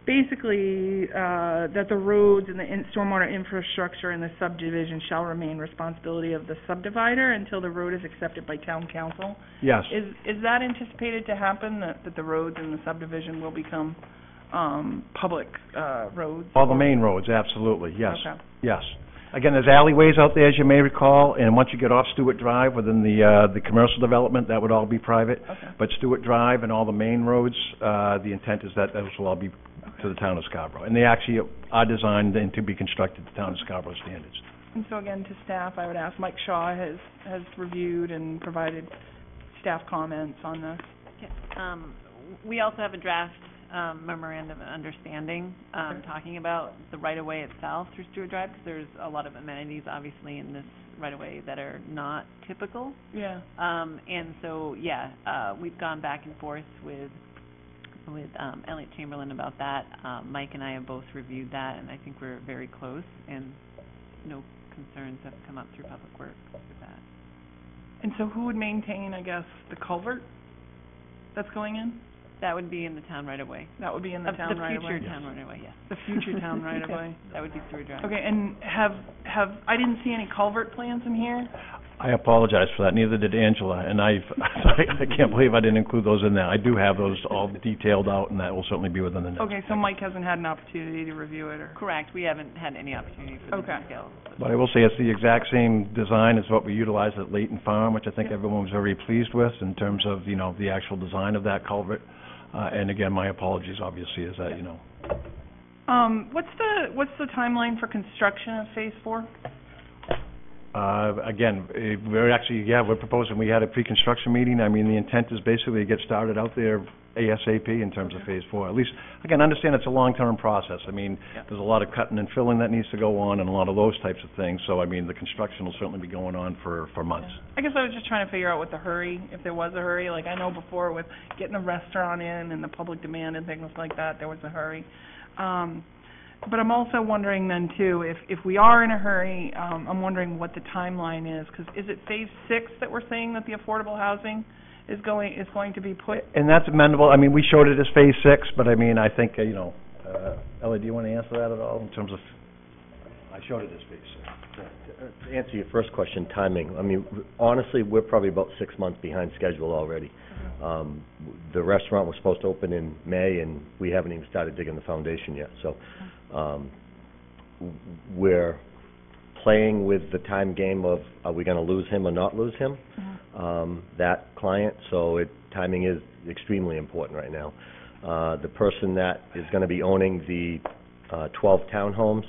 Speaker 8: basically, uh, that the roads and the in- stormwater infrastructure in the subdivision shall remain responsibility of the subdivider until the road is accepted by town council.
Speaker 7: Yes.
Speaker 8: Is, is that anticipated to happen, that, that the roads in the subdivision will become, um, public, uh, roads?
Speaker 7: All the main roads, absolutely, yes.
Speaker 8: Okay.
Speaker 7: Yes. Again, there's alleyways out there, as you may recall, and once you get off Stewart Drive within the, uh, the commercial development, that would all be private.
Speaker 8: Okay.
Speaker 7: But Stewart Drive and all the main roads, uh, the intent is that those will all be to the town of Scarborough. And they actually are designed and to be constructed to the town of Scarborough standards.
Speaker 8: And so again, to staff, I would ask, Mike Shaw has, has reviewed and provided staff comments on this.
Speaker 9: Um, we also have a draft um, memorandum of understanding, um,
Speaker 8: Okay.
Speaker 9: talking about the right-of-way itself through Stewart Drive, because there's a lot of amenities, obviously, in this right-of-way that are not typical.
Speaker 8: Yeah.
Speaker 9: Um, and so, yeah, uh, we've gone back and forth with, with, um, Elliot Chamberlain about that. Um, Mike and I have both reviewed that, and I think we're very close, and no concerns have come up through Public Works with that.
Speaker 8: And so who would maintain, I guess, the culvert that's going in?
Speaker 9: That would be in the town right-of-way.
Speaker 8: That would be in the
Speaker 9: Of
Speaker 8: town right
Speaker 9: The
Speaker 8: away.
Speaker 9: future town right-of-way, yes.
Speaker 8: The future town right away.
Speaker 9: That would be Stewart Drive.
Speaker 8: Okay, and have, have, I didn't see any culvert plans in here?
Speaker 7: I apologize for that, neither did Angela, and I've, I can't believe I didn't include those in there. I do have those all detailed out, and that will certainly be within the next.
Speaker 8: Okay, so Mike hasn't had an opportunity to review it, or?
Speaker 9: Correct, we haven't had any opportunity for
Speaker 8: Okay.
Speaker 9: the details.
Speaker 7: But I will say it's the exact same design as what we utilized at Leighton Farm, which I think everyone was very pleased with in terms of, you know, the actual design of that culvert. Uh, and again, my apologies, obviously, is that, you know,
Speaker 8: Um, what's the, what's the timeline for construction of phase four?
Speaker 7: uh, again, eh, we're actually, yeah, we're proposing, we had a pre-construction meeting. I mean, the intent is basically to get started out there ASAP in terms of phase four. At least, again, understand it's a long-term process. I mean,
Speaker 8: Yeah.
Speaker 7: there's a lot of cutting and filling that needs to go on and a lot of those types of things. So, I mean, the construction will certainly be going on for, for months.
Speaker 8: I guess I was just trying to figure out what the hurry, if there was a hurry, like I know before with getting a restaurant in and the public demand and things like that, there was a hurry. Um, but I'm also wondering then too, if, if we are in a hurry, um, I'm wondering what the timeline is, 'cause is it phase six that we're saying that the affordable housing is going, is going to be put?
Speaker 7: And that's amendable, I mean, we showed it as phase six, but I mean, I think, uh, you know, uh, Ellie, do you want to answer that at all in terms of, I showed it as phase six.
Speaker 10: To answer your first question, timing, I mean, honestly, we're probably about six months behind schedule already. Um, the restaurant was supposed to open in May, and we haven't even started digging the foundation yet, so, um, w- we're playing with the time game of, are we gonna lose him or not lose him? Um, that client, so it, timing is extremely important right now. Uh, the person that is gonna be owning the, uh, twelve townhomes,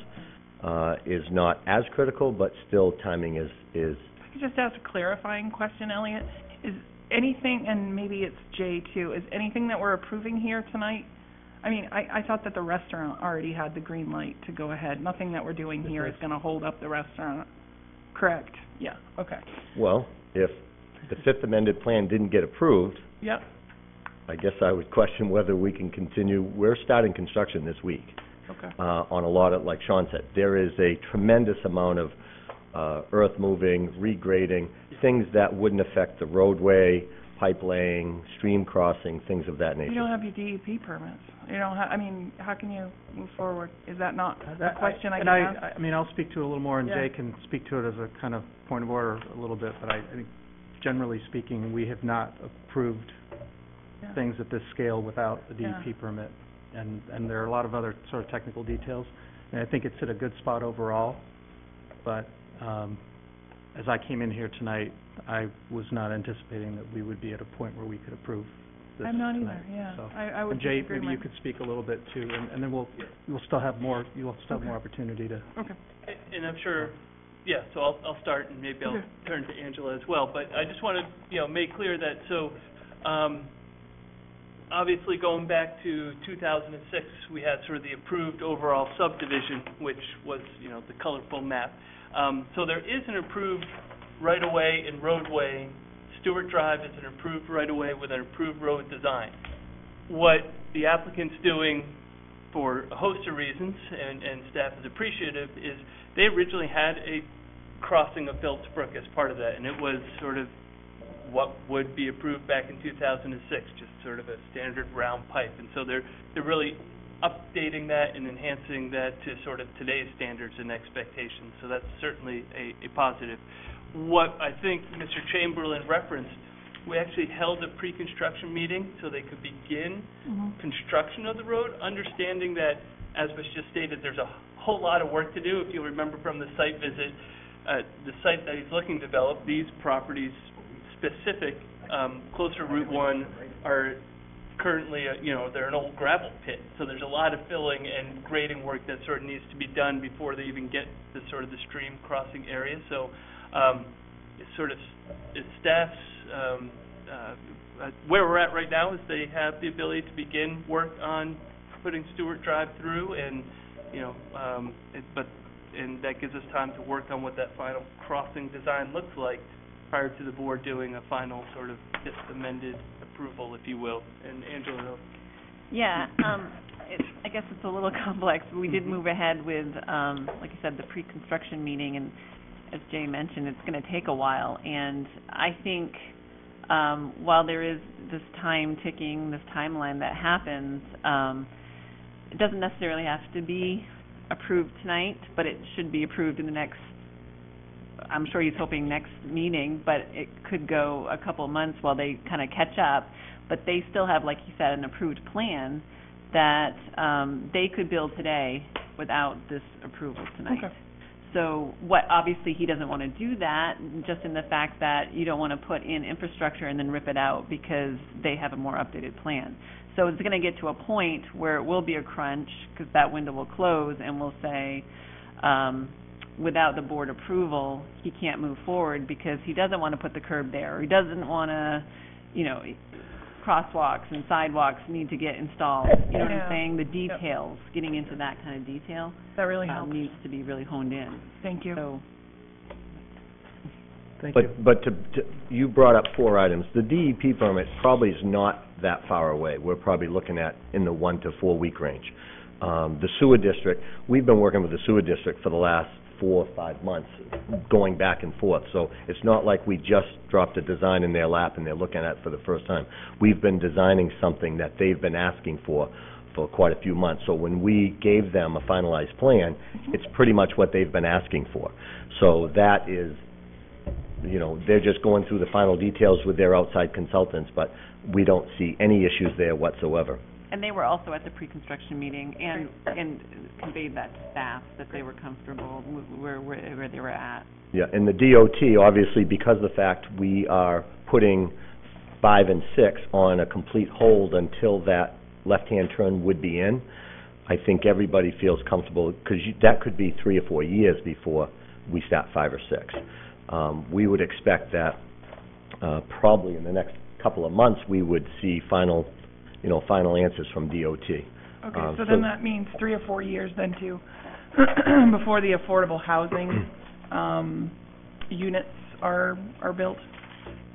Speaker 10: uh, is not as critical, but still timing is, is,
Speaker 8: I could just ask a clarifying question, Elliot, is anything, and maybe it's Jay too, is anything that we're approving here tonight? I mean, I, I thought that the restaurant already had the green light to go ahead. Nothing that we're doing here is gonna hold up the restaurant. Correct? Yeah, okay.
Speaker 10: well, if the fifth amended plan didn't get approved,
Speaker 8: Yep,
Speaker 10: I guess I would question whether we can continue, we're starting construction this week.
Speaker 8: okay.
Speaker 10: uh, on a lot of, like Sean said, there is a tremendous amount of uh, earth moving, regrading, things that wouldn't affect the roadway, pipe laying, stream crossing, things of that nature.
Speaker 8: You don't have your DEP permits. You don't ha- I mean, how can you move forward? Is that not a
Speaker 1: That-
Speaker 8: question I
Speaker 1: and
Speaker 8: can ask?
Speaker 1: I, I mean, I'll speak to it a little more, and
Speaker 8: Yeah.
Speaker 1: Jay can speak to it as a kind of point of order a little bit, but I, I think generally speaking, we have not approved
Speaker 8: Yeah.
Speaker 1: things at this scale without a
Speaker 8: Yeah.
Speaker 1: DEP permit. And, and there are a lot of other sort of technical details, and I think it's at a good spot overall, but, um, as I came in here tonight, I was not anticipating that we would be at a point where we could approve this
Speaker 8: I'm not
Speaker 1: tonight,
Speaker 8: either, yeah.
Speaker 1: so.
Speaker 8: I, I would
Speaker 1: And Jay,
Speaker 8: disagree
Speaker 1: maybe you
Speaker 8: my-
Speaker 1: could speak a little bit too, and, and then we'll, we'll still have more, you'll still have more opportunity to
Speaker 8: Okay.
Speaker 6: A- And I'm sure, yeah, so I'll, I'll start and maybe I'll
Speaker 8: Okay.
Speaker 6: turn to Angela as well. But I just want to, you know, make clear that, so, um, obviously going back to 2006, we had sort of the approved overall subdivision, which was, you know, the colorful map. Um, so there is an approved right-of-way and roadway. Stewart Drive is an approved right-of-way with an approved road design. What the applicant's doing for a host of reasons, and, and staff is appreciative, is they originally had a crossing of Phillips Brook as part of that, and it was sort of what would be approved back in two thousand and six, just sort of a standard round pipe. And so they're, they're really updating that and enhancing that to sort of today's standards and expectations, so that's certainly a, a positive. What I think Mr. Chamberlain referenced, we actually held a pre-construction meeting so they could begin
Speaker 8: Mhm.
Speaker 6: construction of the road, understanding that, as was just stated, there's a whole lot of work to do. If you remember from the site visit, uh, the site that he's looking to develop, these properties specific, um, closer to Route One are currently, uh, you know, they're an old gravel pit. So there's a lot of filling and grading work that sort of needs to be done before they even get to sort of the stream crossing area. So, um, it's sort of, it's staff's, um, uh, uh, where we're at right now is they have the ability to begin work on putting Stewart Drive through and, you know, um, it, but, and that gives us time to work on what that final crossing design looks like prior to the board doing a final sort of just amended approval, if you will. And Angela,
Speaker 9: Yeah, um, it, I guess it's a little complex. We did
Speaker 6: Mhm.
Speaker 9: move ahead with, um, like I said, the pre-construction meeting, and as Jay mentioned, it's gonna take a while. And I think, um, while there is this time ticking, this timeline that happens, um, it doesn't necessarily have to be approved tonight, but it should be approved in the next, I'm sure he's hoping next meeting, but it could go a couple of months while they kind of catch up. But they still have, like you said, an approved plan that, um, they could build today without this approval tonight.
Speaker 8: Okay.
Speaker 9: So what, obviously, he doesn't want to do that, just in the fact that you don't want to put in infrastructure and then rip it out because they have a more updated plan. So it's going to get to a point where it will be a crunch, because that window will close, and we'll say, um, without the board approval, he can't move forward because he doesn't want to put the curb there, or he doesn't want to, you know, crosswalks and sidewalks need to get installed. You know what
Speaker 8: Yeah.
Speaker 9: I'm saying? The details, getting into that kind of detail,
Speaker 8: That really
Speaker 9: um,
Speaker 8: helps.
Speaker 9: needs to be really honed in.
Speaker 8: Thank you.
Speaker 9: So,
Speaker 1: Thank you.
Speaker 10: But, but to, to, you brought up four items. The DEP permit probably is not that far away. We're probably looking at in the one to four week range. Um, the sewer district, we've been working with the sewer district for the last four or five months, going back and forth. So it's not like we just dropped a design in their lap and they're looking at it for the first time. We've been designing something that they've been asking for for quite a few months. So when we gave them a finalized plan, it's pretty much what they've been asking for. So that is, you know, they're just going through the final details with their outside consultants, but we don't see any issues there whatsoever.
Speaker 9: and they were also at the pre-construction meeting and, and conveyed that to staff, that they were comfortable where, where, where they were at.
Speaker 10: Yeah, and the DOT, obviously, because of the fact we are putting five and six on a complete hold until that left-hand turn would be in, I think everybody feels comfortable, because that could be three or four years before we start five or six. Um, we would expect that, uh, probably in the next couple of months, we would see final, you know, final answers from DOT.
Speaker 8: Okay,
Speaker 10: Um,
Speaker 8: so
Speaker 10: so-
Speaker 8: then that means three or four years then too, before the affordable housing, um, units are, are built?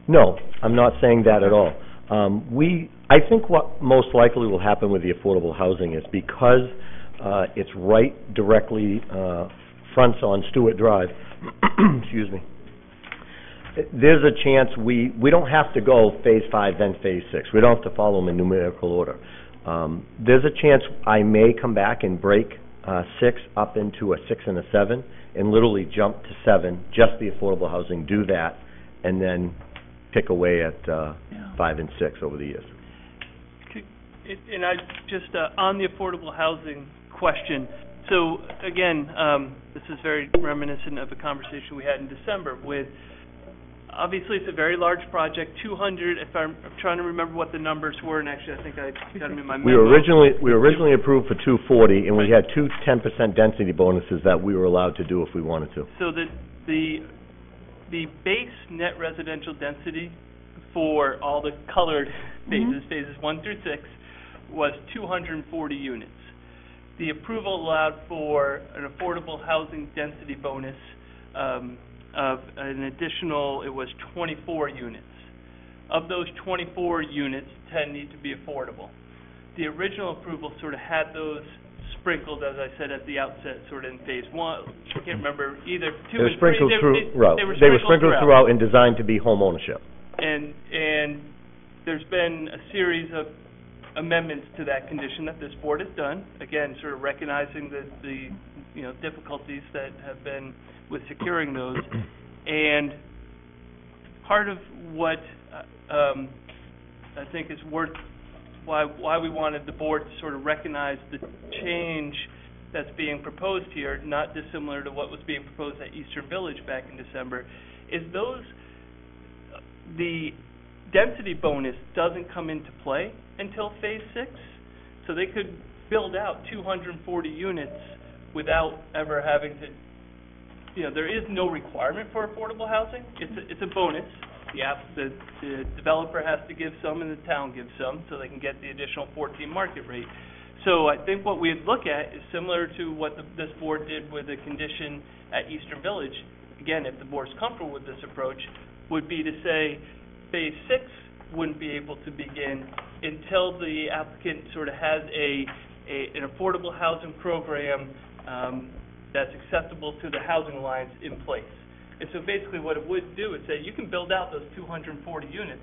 Speaker 10: No, I'm not saying that at all. Um, we, I think what most likely will happen with the affordable housing is because, uh, it's right directly, uh, fronts on Stewart Drive, excuse me, there's a chance we, we don't have to go phase five, then phase six. We don't have to follow them in numerical order. Um, there's a chance I may come back and break, uh, six up into a six and a seven, and literally jump to seven, just the affordable housing, do that, and then pick away at, uh,
Speaker 8: Yeah.
Speaker 10: five and six over the years.
Speaker 6: Could- it- And I, just uh, on the affordable housing question, so again, um, this is very reminiscent of a conversation we had in December with, obviously, it's a very large project, 200, if I'm I'm trying to remember what the numbers were, and actually, I think I got them in my memo.
Speaker 10: We were originally, we were originally approved for two forty, and we had two ten percent density bonuses that we were allowed to do if we wanted to.
Speaker 6: So the, the, the base net residential density for all the colored phases, phases one through six, was two hundred and forty units. The approval allowed for an affordable housing density bonus, um, of an additional, it was twenty-four units. Of those twenty-four units, ten need to be affordable. The original approval sort of had those sprinkled, as I said at the outset, sort of in phase one, I can't remember, either two
Speaker 10: They were
Speaker 6: and three.
Speaker 10: sprinkled
Speaker 6: They-
Speaker 10: throughout,
Speaker 6: they were
Speaker 10: they were sprinkled throughout and designed to be home ownership.
Speaker 6: and, and there's been a series of amendments to that condition that this board has done, again, sort of recognizing the, the, you know, difficulties that have been with securing those. And part of what, uh, um, I think is worth, why, why we wanted the board to sort of recognize the change that's being proposed here, not dissimilar to what was being proposed at Eastern Village back in December, is those, the density bonus doesn't come into play until phase six. So they could build out two hundred and forty units without ever having to, you know, there is no requirement for affordable housing. It's a, it's a bonus. The app, the, the developer has to give some and the town gives some, so they can get the additional fourteen market rate. So I think what we'd look at is similar to what the, this board did with the condition at Eastern Village. Again, if the board's comfortable with this approach, would be to say, phase six wouldn't be able to begin until the applicant sort of has a, a, an affordable housing program, um, that's acceptable to the housing alliance in place. And so basically what it would do is say, you can build out those two hundred and forty units,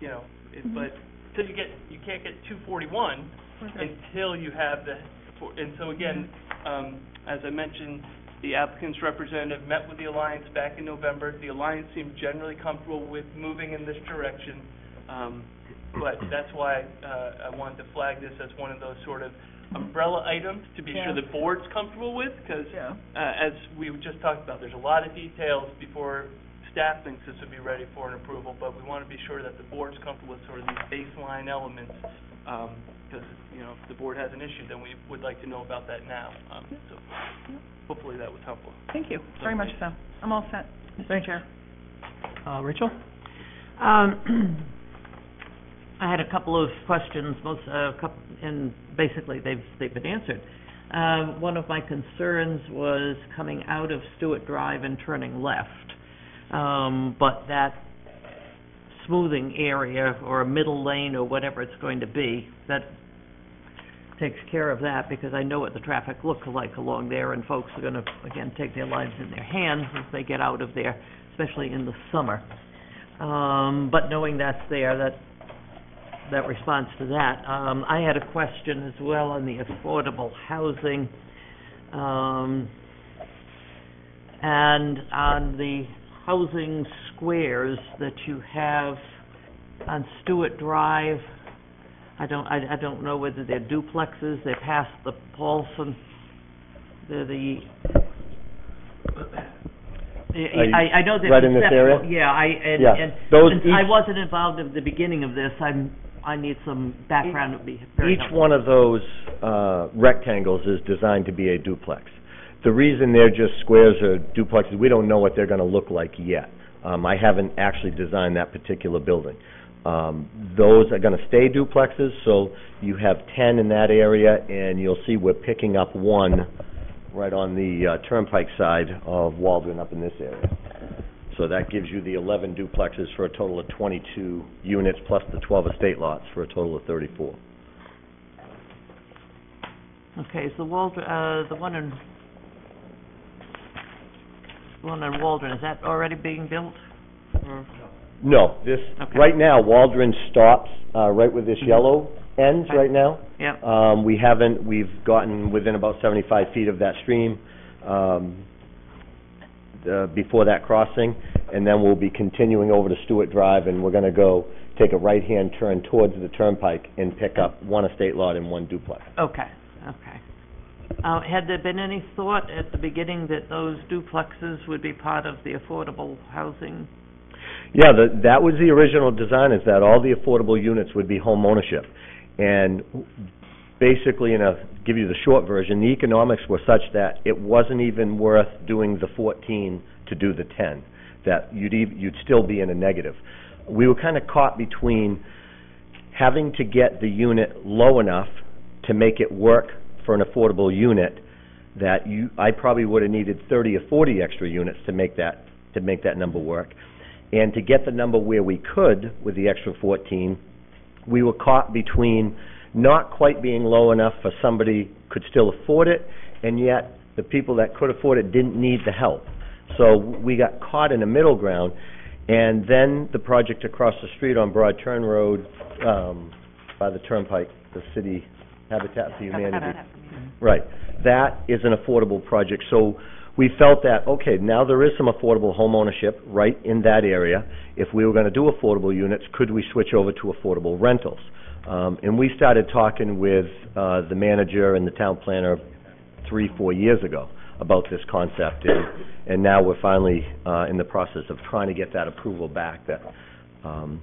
Speaker 6: you know, it- but till you get, you can't get two forty-one until you have the, and so again, um, as I mentioned, the applicant's representative met with the Alliance back in November. The Alliance seemed generally comfortable with moving in this direction. Um, but that's why, uh, I wanted to flag this as one of those sort of umbrella items to be sure
Speaker 8: Yeah.
Speaker 6: the board's comfortable with, because,
Speaker 8: Yeah.
Speaker 6: uh, as we just talked about, there's a lot of details before staff thinks this would be ready for an approval, but we want to be sure that the board's comfortable with sort of these baseline elements, um, because, you know, if the board has an issue, then we would like to know about that now. Um, so hopefully that was helpful.
Speaker 8: Thank you, very much so. I'm all set, Mr. Chair.
Speaker 5: Uh, Rachel?
Speaker 11: Um, I had a couple of questions, most, uh, coup and basically they've, they've been answered. Um, one of my concerns was coming out of Stewart Drive and turning left. Um, but that smoothing area or a middle lane or whatever it's going to be, that takes care of that because I know what the traffic looks like along there and folks are gonna, again, take their lives in their hands as they get out of there, especially in the summer. Um, but knowing that's there, that, that responds to that. Um, I had a question as well on the affordable housing, um, and on the housing squares that you have on Stewart Drive. I don't, I, I don't know whether they're duplexes, they're past the Paulson, they're the, I, I know they're
Speaker 10: right in this area?
Speaker 11: Yeah, I, and,
Speaker 10: Yeah,
Speaker 11: and
Speaker 10: those
Speaker 11: since I
Speaker 10: each-
Speaker 11: wasn't involved at the beginning of this, I'm I need some background, it would be very
Speaker 10: Each
Speaker 11: helpful.
Speaker 10: one of those uh, rectangles is designed to be a duplex. The reason they're just squares or duplexes, we don't know what they're going to look like yet. Um, I haven't actually designed that particular building. Um, Those are going to stay duplexes, so you have 10 in that area, and you'll see we're picking up one right on the uh, Turnpike side of Waldron up in this area. So that gives you the 11 duplexes for a total of 22 units, plus the 12 estate lots for a total of 34.
Speaker 11: Okay, the Waldron, uh, the one in, one in Waldron, is that already being built? Or-
Speaker 10: No, this,
Speaker 11: Okay.
Speaker 10: right now, Waldron stops uh, right where this
Speaker 11: Mhm.
Speaker 10: yellow ends
Speaker 11: Okay.
Speaker 10: right now.
Speaker 11: Yep,
Speaker 10: Um, We haven't, we've gotten within about 75 feet of that stream um, uh, before that crossing, and then we'll be continuing over to Stewart Drive, and we're going to go take a right-hand turn towards the turnpike and pick up one estate lot and one duplex.
Speaker 11: okay, okay. Uh, had there been any thought at the beginning that those duplexes would be part of the affordable housing?
Speaker 10: Yeah, the, that was the original design, is that all the affordable units would be home ownership. And basically, in a, give you the short version, the economics were such that it wasn't even worth doing the fourteen to do the ten, that you'd you'd still be in a negative. We were kind of caught between having to get the unit low enough to make it work for an affordable unit, that you, I probably would have needed thirty or forty extra units to make that, to make that number work. And to get the number where we could with the extra 14, we were caught between not quite being low enough for somebody could still afford it, and yet the people that could afford it didn't need the help. So we got caught in a middle ground, and then the project across the street on Broadturn Road, um, by the Turnpike, the city Habitat for Humanity. Right. That is an affordable project. So we felt that, okay, now there is some affordable home ownership right in that area. If we were going to do affordable units, could we switch over to affordable rentals? Um, and we started talking with uh, the manager and the town planner three, four years ago about this concept, and, and now we're finally uh, in the process of trying to get that approval back. That um,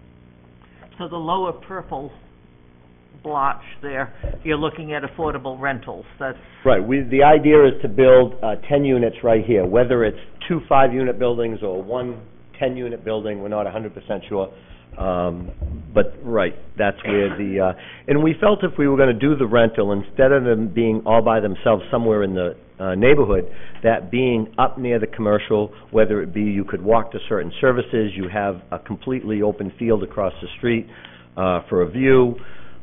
Speaker 11: So the lower purple blotch there, you're looking at affordable rentals, that's,
Speaker 10: Right, we, the idea is to build, uh, ten units right here, whether it's two five-unit buildings or one ten-unit building, we're not a hundred percent sure. Um, but, right, that's where the, uh, and we felt if we were gonna do the rental, instead of them being all by themselves somewhere in the, uh, neighborhood, that being up near the commercial, whether it be you could walk to certain services, you have a completely open field across the street, uh, for a view,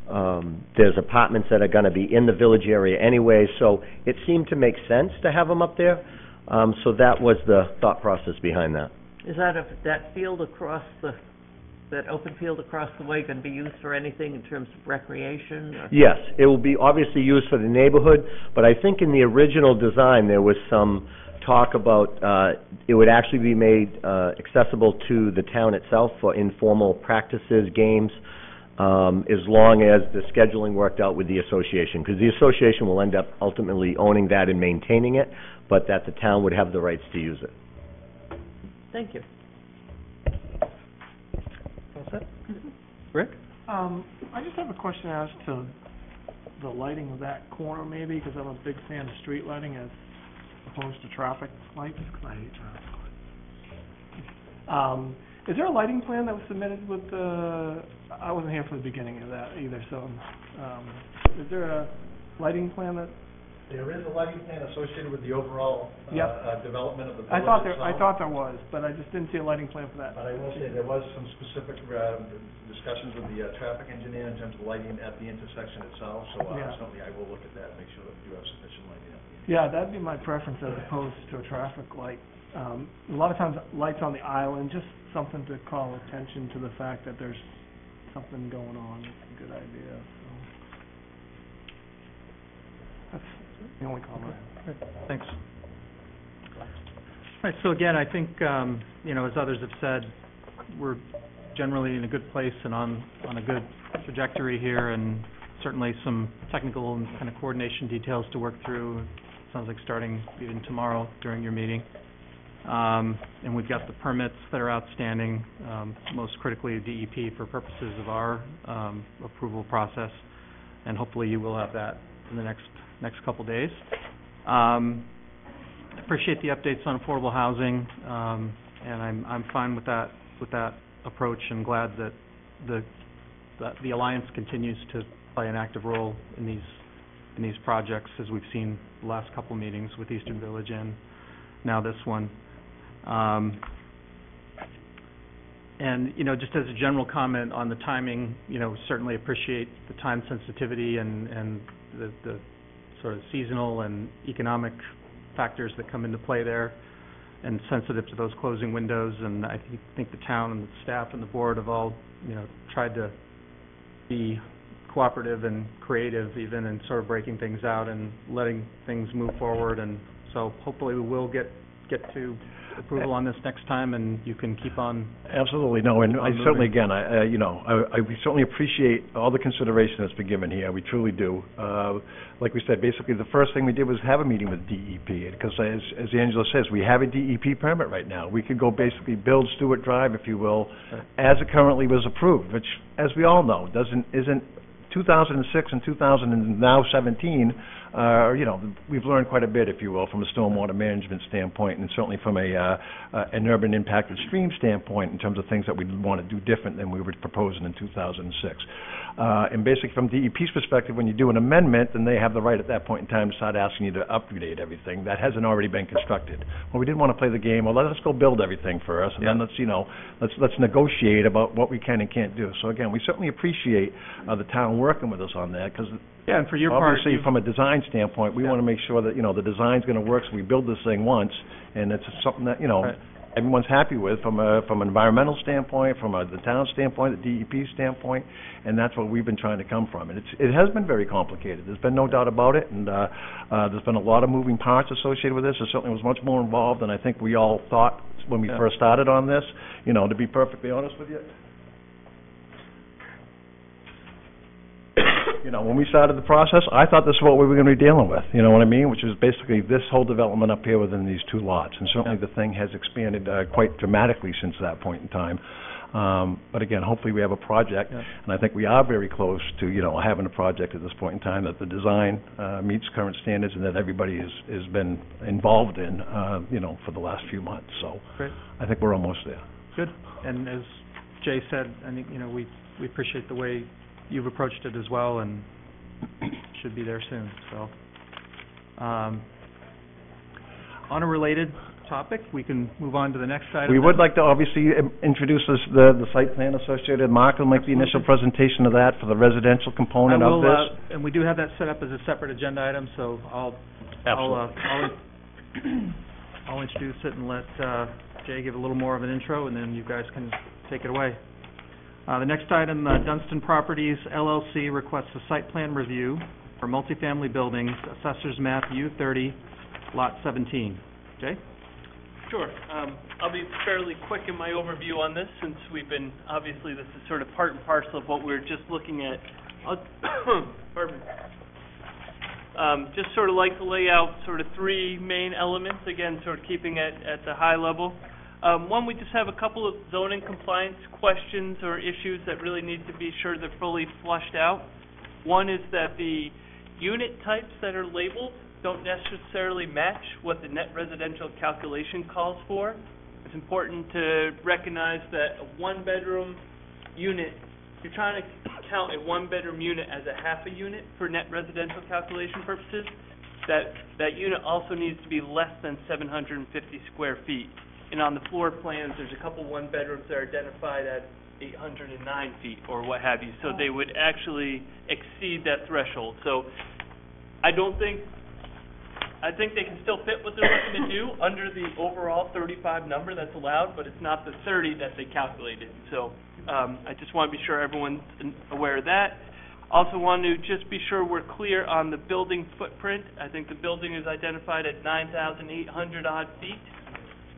Speaker 10: um, there's apartments that are gonna be in the village area anyway, so it seemed to make sense to have them up there. Um, so that was the thought process behind that.
Speaker 11: is that, a- that field across the, that open field across the way gonna be used for anything in terms of recreation? or-
Speaker 10: Yes, it will be obviously used for the neighborhood, but I think in the original design, there was some talk about, uh, it would actually be made, uh, accessible to the town itself for informal practices, games, um, as long as the scheduling worked out with the association, because the association will end up ultimately owning that and maintaining it, but that the town would have the rights to use it.
Speaker 11: Thank you.
Speaker 1: All set? Rick?
Speaker 5: Um, I just have a question as to the lighting of that corner maybe, because I'm a big fan of street lighting as opposed to traffic lights, 'cause I hate traffic lights. Um, is there a lighting plan that was submitted with the, I wasn't here for the beginning of that either, so, um, is there a lighting plan that,
Speaker 7: There is a lighting plan associated with the overall, uh,
Speaker 5: Yep.
Speaker 7: uh, development of the
Speaker 5: I
Speaker 7: village
Speaker 5: thought there, I
Speaker 7: itself.
Speaker 5: thought there was, but I just didn't see a lighting plan for that.
Speaker 7: But I will say, there was some specific, uh, discussions with the, uh, traffic engineer in terms of lighting at the intersection itself, so, uh,
Speaker 5: Yeah.
Speaker 7: certainly I will look at that, and make sure that you have sufficient lighting at the
Speaker 5: Yeah, that'd be my preference as opposed to a traffic light. Um, a lot of times, lights on the island, just something to call attention to the fact that there's something going on, it's a good idea, so. That's the only comment.
Speaker 1: Great, Thanks. All right, so again, I think, um, you know, as others have said, we're generally in a good place and on, on a good trajectory here, and certainly some technical and kind of coordination details to work through. Sounds like starting even tomorrow during your meeting. Um, and we've got the permits that are outstanding, um, most critically DEP for purposes of our, um, approval process. And hopefully you will have that in the next, next couple days. Um, appreciate the updates on affordable housing, um, and I'm, I'm fine with that, with that approach and glad that the, that the Alliance continues to play an active role in these, in these projects, as we've seen the last couple meetings with Eastern Village and now this one. Um, and, you know, just as a general comment on the timing, you know, certainly appreciate the time sensitivity and, and the, the sort of seasonal and economic factors that come into play there, and sensitive to those closing windows, and I thi- think the town and the staff and the board have all, you know, tried to be cooperative and creative even in sort of breaking things out and letting things move forward, and so hopefully we will get, get to approval on this next time, and you can keep on,
Speaker 7: Absolutely, no, and I certainly, again, I, I- you know, I, I we certainly appreciate all the consideration that's been given here, we truly do. Uh, like we said, basically, the first thing we did was have a meeting with DEP, because as, as Angela says, we have a DEP permit right now. We could go basically build Stewart Drive, if you will, as it currently was approved, which, as we all know, doesn't, isn't, 2006 and 2000 and now 17, uh, you know, we've learned quite a bit, if you will, from a stormwater management standpoint, and certainly from a, uh, uh, an urban impacted stream standpoint, in terms of things that we'd want to do different than we were proposing in 2006. Uh, and basically, from DEP's perspective, when you do an amendment, then they have the right at that point in time to start asking you to update everything that hasn't already been constructed. Well, we didn't want to play the game, well, let us go build everything first, and then let's, you know, let's, let's negotiate about what we can and can't do. So again, we certainly appreciate, uh, the town working with us on that, because
Speaker 1: yeah, and for your part,
Speaker 7: obviously,
Speaker 1: you've-
Speaker 7: from a design standpoint, we
Speaker 1: Yeah.
Speaker 7: want to make sure that, you know, the design's going to work, so we build this thing once, and it's something that, you know,
Speaker 1: Right.
Speaker 7: Everyone's happy with from a, from an environmental standpoint, from a, the town standpoint, the DEP standpoint, and that's what we've been trying to come from. And it's, it has been very complicated, there's been no doubt about it, and, uh, uh, there's been a lot of moving parts associated with this. It certainly was much more involved than I think we all thought when we
Speaker 1: Yeah.
Speaker 7: first started on this, you know, to be perfectly honest with you. You know, when we started the process, I thought this is what we were gonna be dealing with, you know what I mean? Which is basically this whole development up here within these two lots. And certainly the thing has expanded, uh, quite dramatically since that point in time. Um, but again, hopefully we have a project,
Speaker 1: Yeah.
Speaker 7: and I think we are very close to, you know, having a project at this point in time that the design, uh, meets current standards and that everybody has, has been involved in, uh, you know, for the last few months, so.
Speaker 1: Great.
Speaker 7: I think we're almost there.
Speaker 1: Good. And as Jay said, I think, you know, we, we appreciate the way you've approached it as well, and should be there soon, so. Um, on a related topic, we can move on to the next item.
Speaker 7: We would like to obviously im- introduce this, the, the site plan associated. Mark will make the initial presentation of that for the residential component
Speaker 1: I
Speaker 7: of
Speaker 1: will,
Speaker 7: this.
Speaker 1: uh, And we do have that set up as a separate agenda item, so I'll, I'll, uh, I'll, I'll introduce it and let, uh, Jay give a little more of an intro, and then you guys can take it away. Uh, the next item, uh, Properties LLC requests a site plan review for multifamily buildings, assessors map U thirty, lot seventeen. Jay?
Speaker 6: Sure. Um, I'll be fairly quick in my overview on this, since we've been, obviously, this is sort of part and parcel of what we were just looking at. Pardon me. Um, just sort of like to lay out sort of three main elements, again, sort of keeping it at the high level. Um, one, we just have a couple of zoning compliance questions or issues that really need to be sure they're fully flushed out. One is that the unit types that are labeled don't necessarily match what the net residential calculation calls for. It's important to recognize that a one-bedroom unit, you're trying to count a one-bedroom unit as a half a unit for net residential calculation purposes. That, that unit also needs to be less than seven hundred and fifty square feet. And on the floor plans, there's a couple one-bedrooms that are identified at eight hundred and nine feet or what have you. So they would actually exceed that threshold. So I don't think, I think they can still fit what they're looking to do under the overall thirty-five number that's allowed, but it's not the thirty that they calculated. So, um, I just want to be sure everyone's aware of that. Also want to just be sure we're clear on the building footprint. I think the building is identified at nine thousand eight hundred odd feet.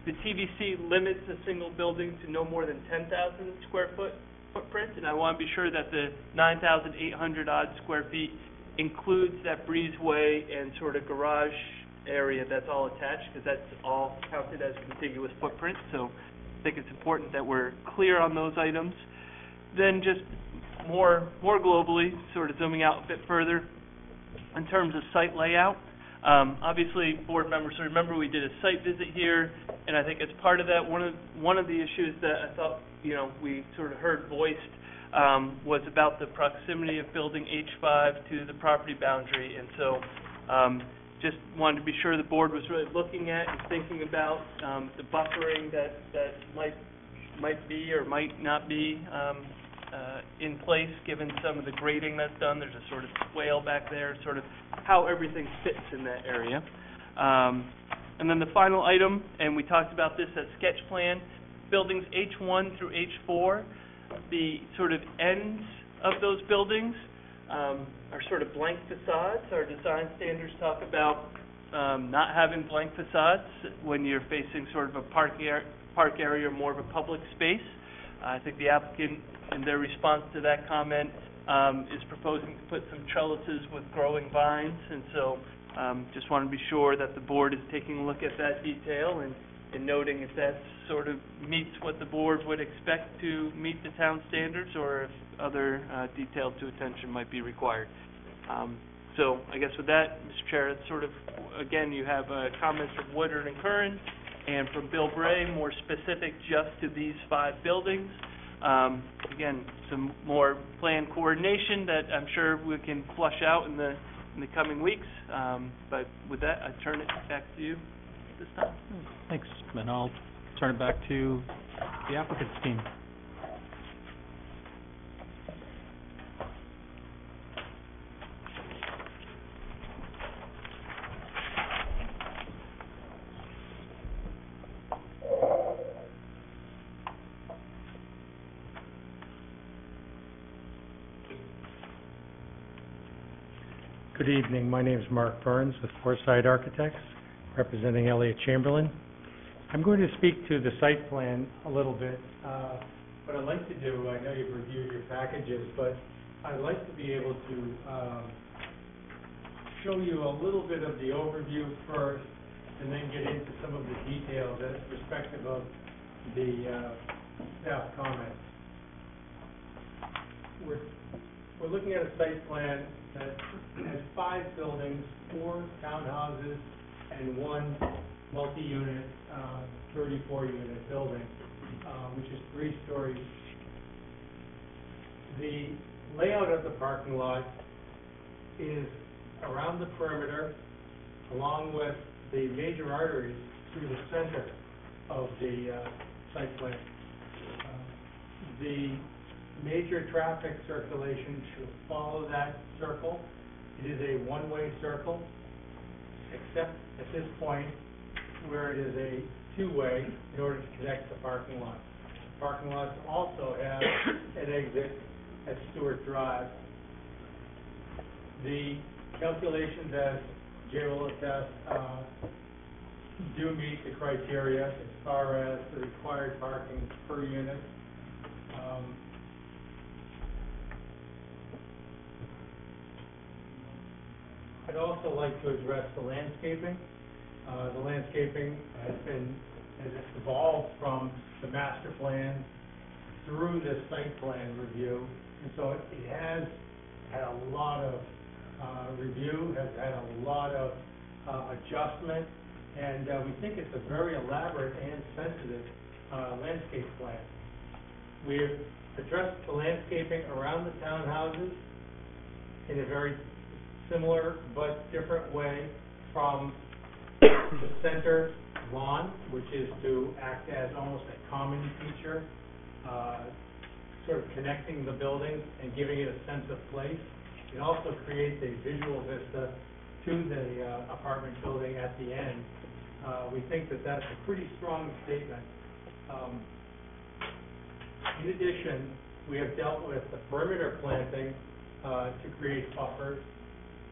Speaker 6: The TVC limits a single building to no more than ten thousand square foot footprint, and I want to be sure that the nine thousand eight hundred odd square feet includes that breezeway and sort of garage area that's all attached, because that's all counted as contiguous footprint, so I think it's important that we're clear on those items. Then just more, more globally, sort of zooming out a bit further, in terms of site layout, um, obviously, board members remember we did a site visit here, and I think as part of that, one of, one of the issues that I thought, you know, we sort of heard voiced, um, was about the proximity of building H five to the property boundary, and so, um, just wanted to be sure the board was really looking at and thinking about, um, the buffering that, that might, might be or might not be, um, uh, in place, given some of the grading that's done, there's a sort of swale back there, sort of how everything fits in that area. Um, and then the final item, and we talked about this at sketch plan, buildings H one through H four, the sort of ends of those buildings, um, are sort of blank facades. Our design standards talk about, um, not having blank facades when you're facing sort of a park ar- park area or more of a public space. I think the applicant, in their response to that comment, um, is proposing to put some trellises with growing vines, and so, um, just want to be sure that the board is taking a look at that detail and, and noting if that sort of meets what the board would expect to meet the town standards, or if other, uh, detail to attention might be required. Um, so, I guess with that, Mr. Chair, it's sort of, again, you have, uh, comments from Woodard and Curran, and from Bill Bray, more specific just to these five buildings. Um, again, some more plan coordination that I'm sure we can flush out in the, in the coming weeks. Um, but with that, I turn it back to you this time.
Speaker 1: Thanks, and I'll turn it back to the applicant's team.
Speaker 12: Good evening. My name is Mark Burns with Foresight Architects, representing Elliott Chamberlain. I'm going to speak to the site plan a little bit. Uh, What I'd like to do, I know you've reviewed your packages, but I'd like to be able to um, show you a little bit of the overview first, and then get into some of the details as respective of the uh, staff comments. We're we're looking at a site plan that has five buildings, four townhouses, and one multi-unit, uh, thirty-four unit building, uh, which is three stories. The layout of the parking lot is around the perimeter, along with the major arteries through the center of the, uh, site plan. Uh, The major traffic circulation should follow that circle. It is a one-way circle, except at this point where it is a two-way in order to connect the parking lot. Parking lots also have an exit at Stewart Drive. The calculations, as Jay will attest, uh, do meet the criteria as far as the required parking per unit. Um, I'd also like to address the landscaping. Uh, the landscaping has been, has evolved from the master plan through this site plan review. And so it it has had a lot of, uh, review, has had a lot of, uh, adjustment. And, uh, we think it's a very elaborate and sensitive, uh, landscape plan. We've addressed the landscaping around the townhouses in a very similar but different way from the center lawn, which is to act as almost a common feature, uh, sort of connecting the buildings and giving it a sense of place. It also creates a visual vista to the uh, apartment building at the end. Uh, We think that that's a pretty strong statement. Um, In addition, we have dealt with the perimeter planting uh, to create buffers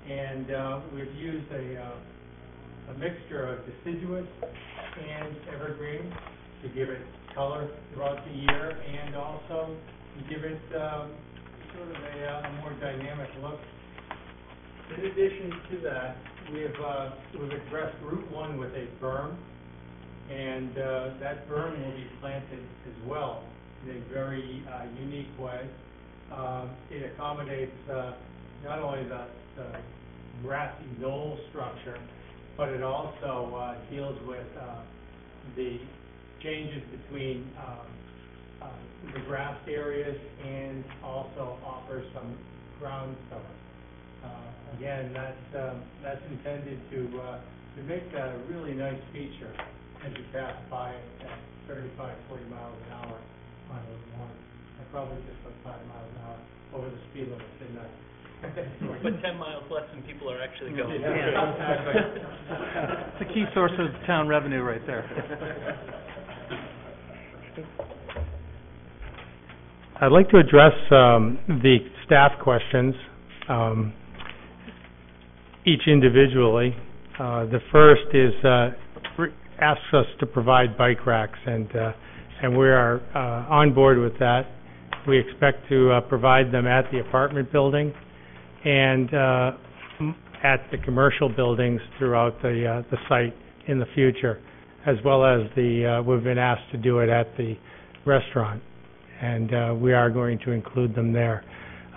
Speaker 12: and uh, we've used a, uh, a mixture of deciduous and evergreen to give it color throughout the year, and also to give it um, sort of a, uh, a more dynamic look. In addition to that,
Speaker 13: we have, uh, we've addressed Route One with a berm, and, uh, that berm will be planted as well in a very, uh, unique way. Um, it accommodates, uh, not only the, the grassy knoll structure, but it also, uh, deals with, uh, the changes between, um, uh, the grassed areas and also offers some ground cover. Uh, again, that's, um, that's intended to, uh, to make that a really nice feature as you pass by it at 35, 40 miles an hour on Route One. I probably just went five miles an hour over the speed limit, didn't?
Speaker 6: But ten miles less than people are actually going.
Speaker 13: Yeah, exactly.
Speaker 1: It's a key source of town revenue right there.
Speaker 12: I'd like to address um, the staff questions, um, each individually. Uh, The first is, uh, re- asks us to provide bike racks, and, uh, and we are uh, on board with that. We expect to uh, provide them at the apartment building and uh, at the commercial buildings throughout the, uh, the site in the future, as well as the, uh, we've been asked to do it at the restaurant and we are going to include them there.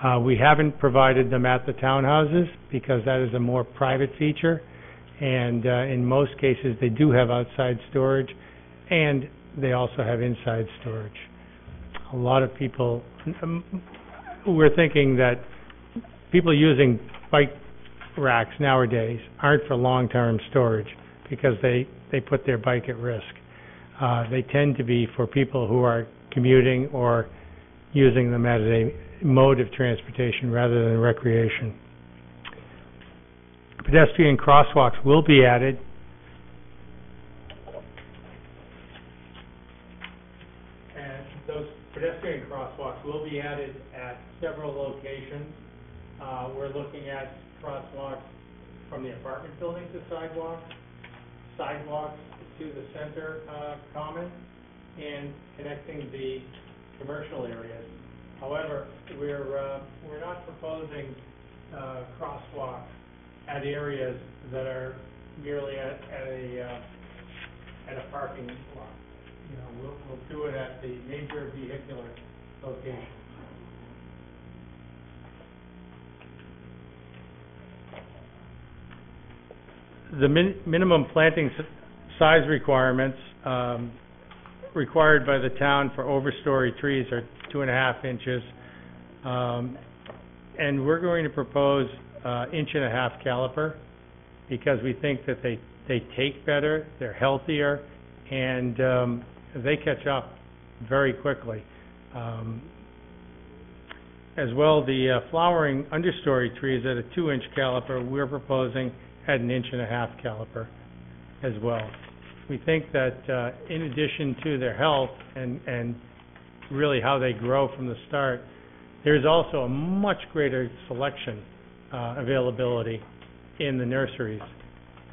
Speaker 12: Uh, We haven't provided them at the townhouses because that is a more private feature, and uh, in most cases, they do have outside storage, and they also have inside storage. A lot of people, um, we're thinking that people using bike racks nowadays aren't for long-term storage because they, they put their bike at risk. Uh, They tend to be for people who are commuting or using them as a mode of transportation rather than recreation. Pedestrian crosswalks will be added.
Speaker 13: And those pedestrian crosswalks will be added at several locations. Uh, we're looking at crosswalks from the apartment building to sidewalks, sidewalks to the center, uh, common, and connecting the commercial areas. However, we're, uh, we're not proposing, uh, crosswalks at areas that are merely at, at a, uh, at a parking lot. You know, we'll, we'll do it at the major vehicular locations.
Speaker 12: The min- minimum planting size requirements um, required by the town for overstory trees are two and a half inches. Um, And we're going to propose uh, inch and a half caliper because we think that they, they take better, they're healthier, and um, they catch up very quickly. Um, As well, the uh, flowering understory trees at a two-inch caliper, we're proposing at an inch and a half caliper as well. We think that uh, in addition to their health and, and really how they grow from the start, there's also a much greater selection uh, availability in the nurseries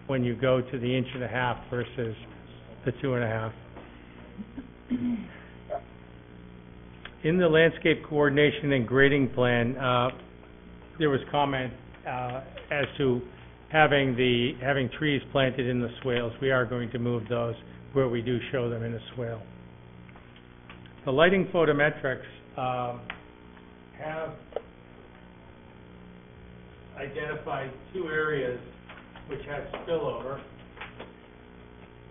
Speaker 12: when you go to the inch and a half versus the two and a half. In the landscape coordination and grading plan, uh, there was comment uh, as to having the, having trees planted in the swales. We are going to move those where we do show them in a swale. The lighting photometrics um,
Speaker 13: have identified two areas which have spillover,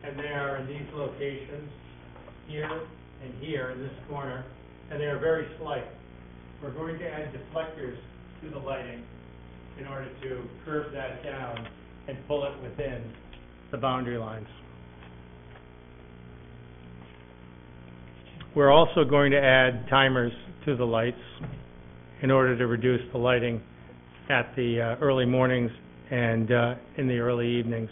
Speaker 13: and they are in these locations, here and here in this corner, and they are very slight. We're going to add deflectors to the lighting in order to curve that down and pull it within.
Speaker 12: the boundary lines. We're also going to add timers to the lights in order to reduce the lighting at the uh, early mornings and uh, in the early evenings.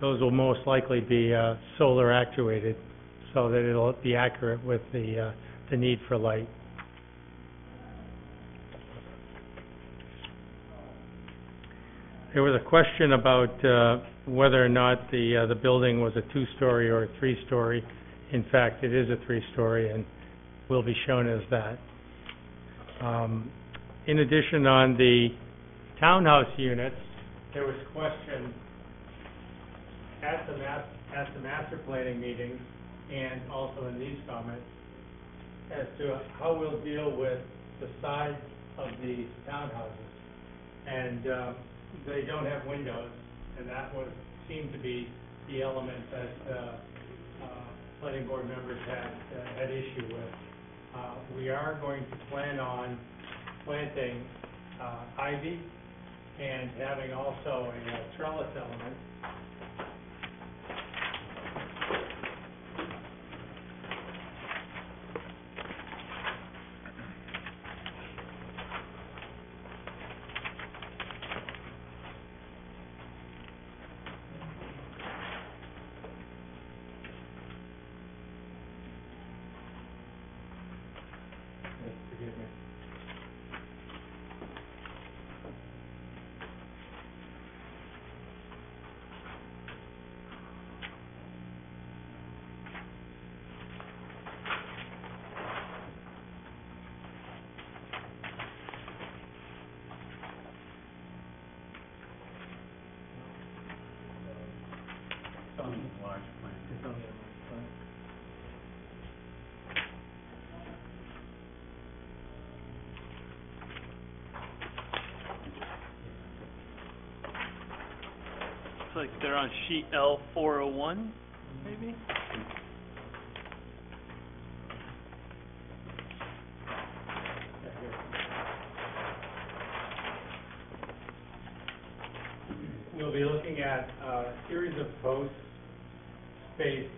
Speaker 12: Those will most likely be uh, solar actuated so that it'll be accurate with the, uh, the need for light. There was a question about uh, whether or not the, uh, the building was a two-story or a three-story. In fact, it is a three-story and will be shown as that. Um, In addition, on the
Speaker 14: townhouse units,
Speaker 12: there was question at the at the master planning meeting and also in these comments as to how we'll deal with the size of these townhouses. And, uh, they don't have windows, and that was, seemed to be the element that, uh, uh, planning board members had, uh, had issue with. Uh, we are going to plan on planting, uh, ivy and having also a uh, trellis element. Yes, Forgive me. It's on the large plan. It's on the large plan.
Speaker 6: Looks like they're on sheet L four oh one, maybe?
Speaker 12: We'll be looking at a series of posts spaced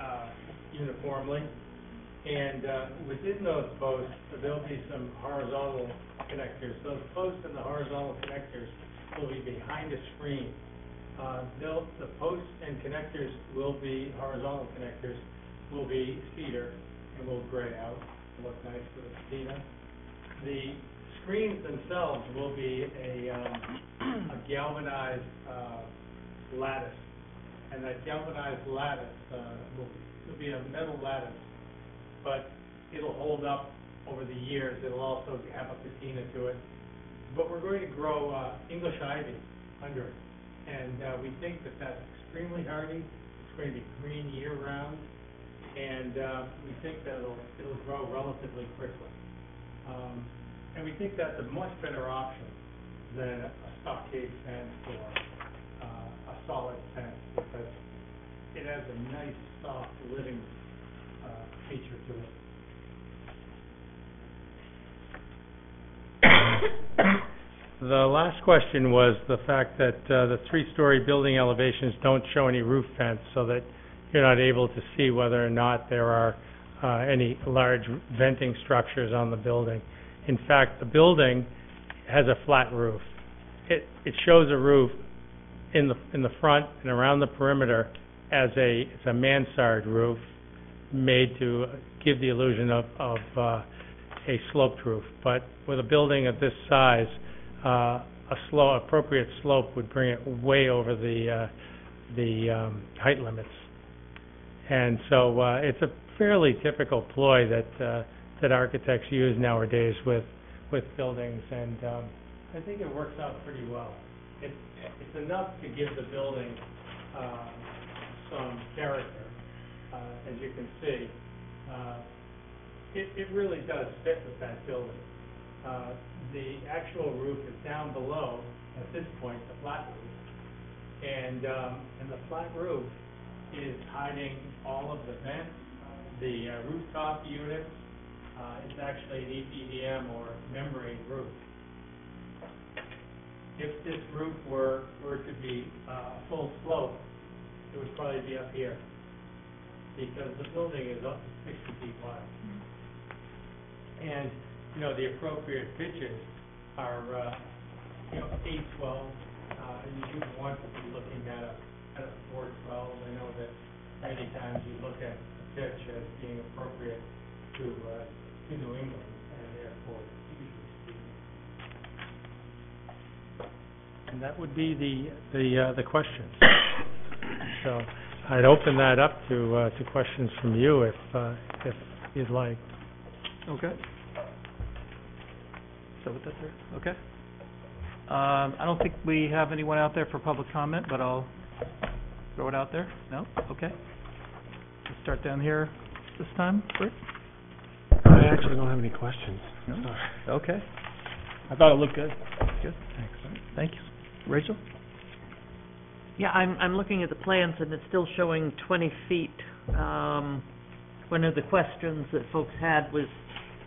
Speaker 12: uh, uniformly. And uh, within those posts, there'll be some horizontal connectors. Those posts and the horizontal connectors will be behind a screen. Uh, They'll, the posts and connectors will be, horizontal connectors, will be cedar and will gray out, and look nice with a patina. The screens themselves will be a, um, a galvanized, uh, lattice. And that galvanized lattice, uh, will, will be a metal lattice, but it'll hold up over the years. It'll also have a patina to it. But we're going to grow, uh, English ivy under it. And, uh, we think that that's extremely hardy. It's going to be green year-round. And, uh, we think that it'll, it'll grow relatively quickly. Um, and we think that's a much better option than a stockade fence or, uh, a solid fence, because it has a nice, soft, living, uh, feature to it.
Speaker 14: The last question was the fact that uh, the three-story building elevations don't show any roof vents, so that you're not able to see whether or not there are uh, any large venting structures on the building. In fact, the building has a flat roof. It, it shows a roof in the, in the front and around the perimeter as a, it's a mansard roof made to give the illusion of, of uh, a sloped roof. But with a building of this size, uh, a slow, appropriate slope would bring it way over the, uh, the um, height limits. And so uh, it's a fairly typical ploy that, uh, that architects use nowadays with, with buildings, and um,
Speaker 12: I think it works out pretty well. It, it's enough to give the building, uh, some character, uh, as you can see. It, it really does fit with that building. Uh, the actual roof is down below, at this point, the flat roof. And, um, and the flat roof is hiding all of the vents, the uh, rooftop units. Uh, it's actually an EPDM or membrane roof. If this roof were, were to be, uh, full slope, it would probably be up here. Because the building is up to sixty feet wide. And, you know, the appropriate pitches are, uh, you know, eight twelve, uh, you do want to be looking at a, at a four twelve. I know that many times you look at a pitch as being appropriate to, uh, to New England, and therefore
Speaker 14: and that would be the, the, uh, the questions. So I'd open that up to, uh, to questions from you if, uh, if you'd like.
Speaker 1: Okay. So with that, there, okay. Um, I don't think we have anyone out there for public comment, but I'll throw it out there. No? Okay. Let's start down here this time. Britt?
Speaker 5: I actually don't have any questions.
Speaker 1: No?
Speaker 5: Sorry.
Speaker 1: Okay,
Speaker 5: I thought it looked good.
Speaker 1: good. Excellent. Thank you. Rachel?
Speaker 11: Yeah, I'm, I'm looking at the plans and it's still showing twenty feet. Um, one of the questions that folks had was,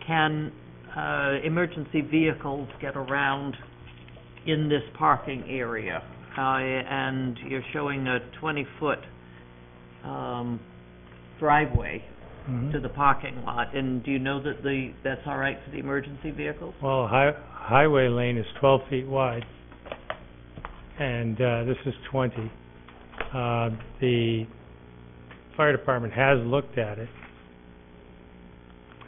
Speaker 11: can, uh, emergency vehicles get around in this parking area? Uh, and you're showing a twenty-foot, um, driveway
Speaker 14: Mhm.
Speaker 11: to the parking lot. And do you know that the, that's all right for the emergency vehicles?
Speaker 14: Well, hi- highway lane is twelve feet wide, and, uh, this is twenty. Uh, the fire department has looked at it,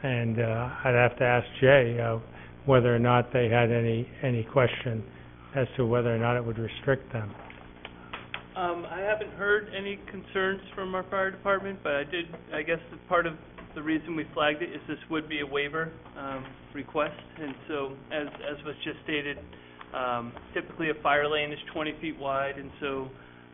Speaker 14: and, uh, I'd have to ask Jay, uh, whether or not they had any, any question as to whether or not it would restrict them.
Speaker 6: Um, I haven't heard any concerns from our fire department, but I did, I guess that part of the reason we flagged it is this would be a waiver, um, request. And so, as, as was just stated, um, typically a fire lane is twenty feet wide, and so,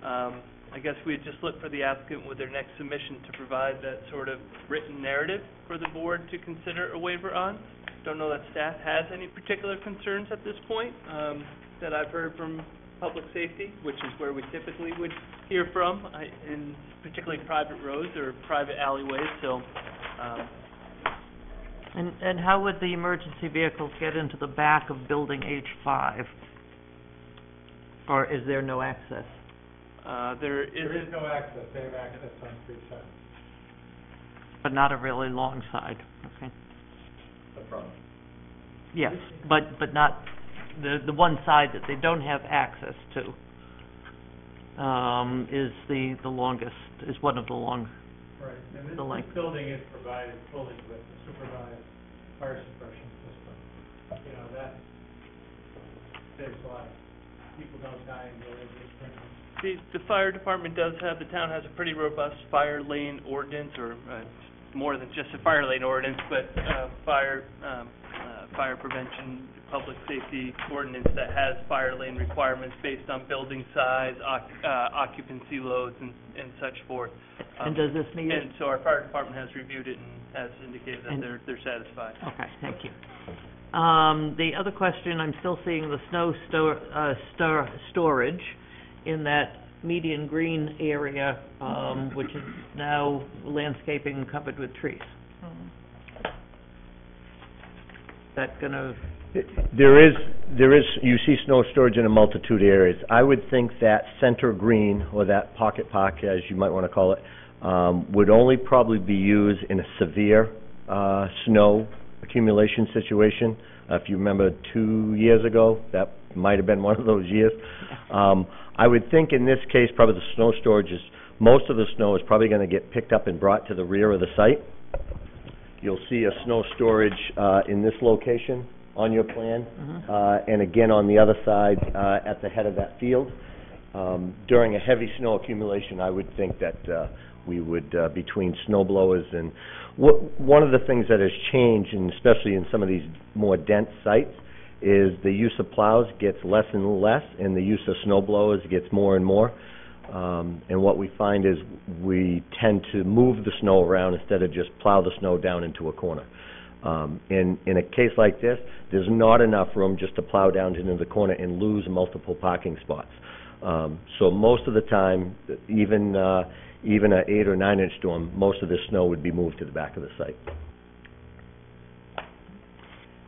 Speaker 6: um, I guess we'd just look for the applicant with their next submission to provide that sort of written narrative for the board to consider a waiver on. Don't know that staff has any particular concerns at this point, um, that I've heard from public safety, which is where we typically would hear from, I, in particularly private roads or private alleyways, so, um,
Speaker 11: And, and how would the emergency vehicles get into the back of building H five? Or is there no access?
Speaker 6: Uh, there
Speaker 12: There is
Speaker 6: is,
Speaker 12: no access, they have access on three sides.
Speaker 11: But not a really long side, okay?
Speaker 7: The front.
Speaker 11: Yes, but, but not, the, the one side that they don't have access to, um, is the, the longest, is one of the long,
Speaker 12: Right, and this,
Speaker 11: The
Speaker 12: this
Speaker 11: length.
Speaker 12: building is provided fully with a supervised fire suppression system. You know, that saves lives. People don't die in buildings with sprinklers.
Speaker 6: The, the fire department does have, the town has a pretty robust fire lane ordinance, or, uh, more than just a fire lane ordinance, but, uh, fire, um, uh, fire prevention, public safety ordinance that has fire lane requirements based on building size, oc- uh, occupancy loads and, and such forth. Um,
Speaker 11: and does this it?
Speaker 6: And so our fire department has reviewed it and has indicated that
Speaker 11: And-
Speaker 6: they're, they're satisfied.
Speaker 11: Okay, thank you. Um, the other question, I'm still seeing the snow sto- uh, stor- storage in that median green area, um, which is now landscaping covered with trees. Is that gonna,
Speaker 10: There is, there is, you see snow storage in a multitude of areas. I would think that center green, or that pocket park, as you might want to call it, um, would only probably be used in a severe, uh, snow accumulation situation. Uh, If you remember two years ago, that might have been one of those years. Um, I would think in this case, probably the snow storage is, most of the snow is probably going to get picked up and brought to the rear of the site. You'll see a snow storage, uh, in this location on your plan,
Speaker 11: mhm.
Speaker 10: uh, and again on the other side, uh, at the head of that field. Um, during a heavy snow accumulation, I would think that, uh, we would, uh, between snow blowers and, wha- one of the things that has changed, and especially in some of these more dense sites, is the use of plows gets less and less, and the use of snow blowers gets more and more. Um, and what we find is we tend to move the snow around instead of just plow the snow down into a corner. Um, in, in a case like this, there's not enough room just to plow down into the corner and lose multiple parking spots. Um, so most of the time, even, uh, even a eight or nine inch storm, most of this snow would be moved to the back of the site.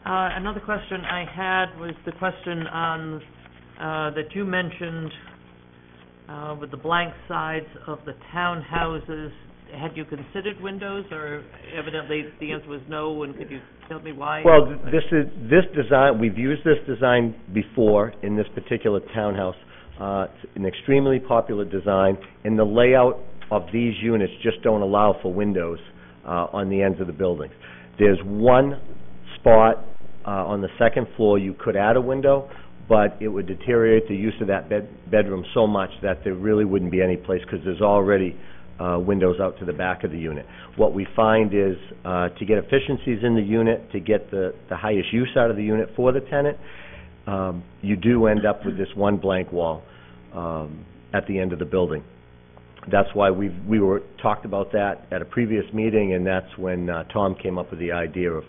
Speaker 11: Uh, another question I had was the question on, uh, that you mentioned, uh, with the blank sides of the townhouses. Had you considered windows, or evidently the answer was no, and could you tell me why?
Speaker 10: Well, th- this is, this design, we've used this design before in this particular townhouse. Uh, it's an extremely popular design, and the layout of these units just don't allow for windows, uh, on the ends of the buildings. There's one spot, uh, on the second floor, you could add a window, but it would deteriorate the use of that bed, bedroom so much that there really wouldn't be any place, because there's already, uh, windows out to the back of the unit. What we find is, uh, to get efficiencies in the unit, to get the, the highest use out of the unit for the tenant, um, you do end up with this one blank wall um, at the end of the building. That's why we've, we were, talked about that at a previous meeting, and that's when uh, Tom came up with the idea of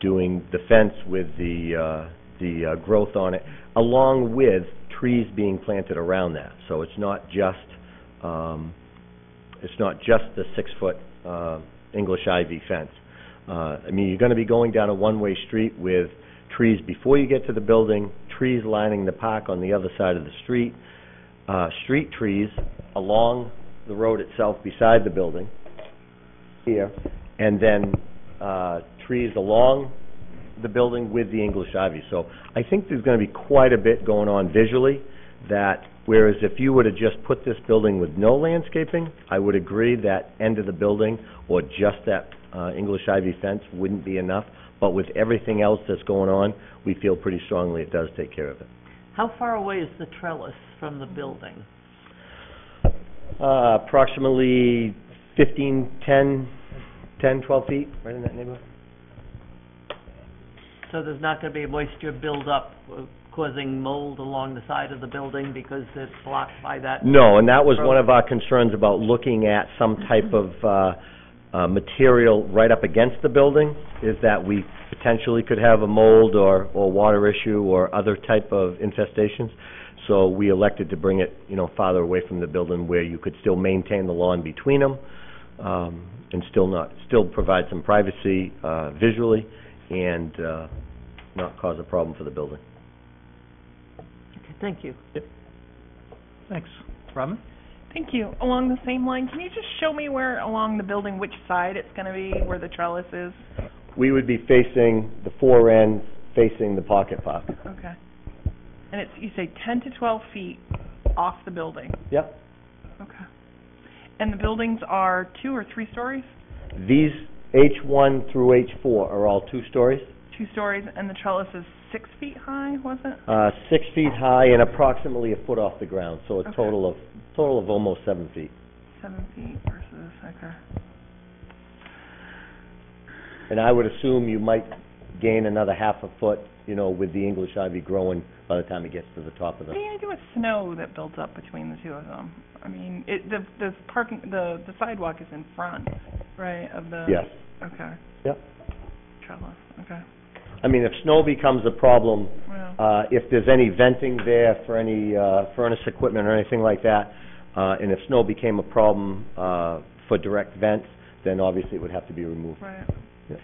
Speaker 10: doing the fence with the, uh, the uh, growth on it, along with trees being planted around that. So it's not just, um, it's not just the six-foot uh, English ivy fence. Uh, I mean, you're going to be going down a one-way street with trees before you get to the building, trees lining the park on the other side of the street, uh, street trees along the road itself beside the building here, and then uh, trees along the building with the English ivy. So I think there's going to be quite a bit going on visually that whereas if you were to just put this building with no landscaping, I would agree that end of the building or just that uh, English ivy fence wouldn't be enough. But with everything else that's going on, we feel pretty strongly it does take care of it.
Speaker 11: How far away is the trellis from the building?
Speaker 10: Uh, approximately fifteen, ten, ten, twelve feet, right in that neighborhood.
Speaker 11: So there's not going to be moisture buildup uh, causing mold along the side of the building because it's blocked by that?
Speaker 10: No, and that was one of our concerns about looking at some type of, uh, uh, material right up against the building, is that we potentially could have a mold or, or water issue or other type of infestations. So we elected to bring it, you know, farther away from the building where you could still maintain the lawn between them, um, and still not, still provide some privacy, uh, visually, and, uh, not cause a problem for the building.
Speaker 11: Okay, Thank you.
Speaker 1: Thanks. Robin?
Speaker 8: Thank you. Along the same line, can you just show me where along the building, which side it's gonna be, where the trellis is?
Speaker 10: We would be facing the four ends, facing the pocket park.
Speaker 8: Okay. And it's, you say ten to twelve feet off the building?
Speaker 10: Yep.
Speaker 8: Okay. And the buildings are two or three stories?
Speaker 10: These H1 through H4 are all two stories,
Speaker 8: Two stories, and the trellis is six feet high, was it?
Speaker 10: uh, six feet high and approximately a foot off the ground, so a
Speaker 8: Okay.
Speaker 10: total of, total of almost seven feet.
Speaker 8: Seven feet versus, okay.
Speaker 10: And I would assume you might gain another half a foot, you know, with the English ivy growing by the time it gets to the top of
Speaker 8: What
Speaker 10: the...
Speaker 8: are you do with snow that builds up between the two of them? I mean, it, the, the parking, the, the sidewalk is in front, right, of the?
Speaker 10: Yes.
Speaker 8: Okay.
Speaker 10: Yep.
Speaker 8: Trellis, okay.
Speaker 10: I mean, if snow becomes a problem,
Speaker 8: Well,
Speaker 10: uh, if there's any venting there for any uh, furnace equipment or anything like that, uh, and if snow became a problem uh, for direct vents, then obviously it would have to be removed.
Speaker 8: right.
Speaker 10: Yeah.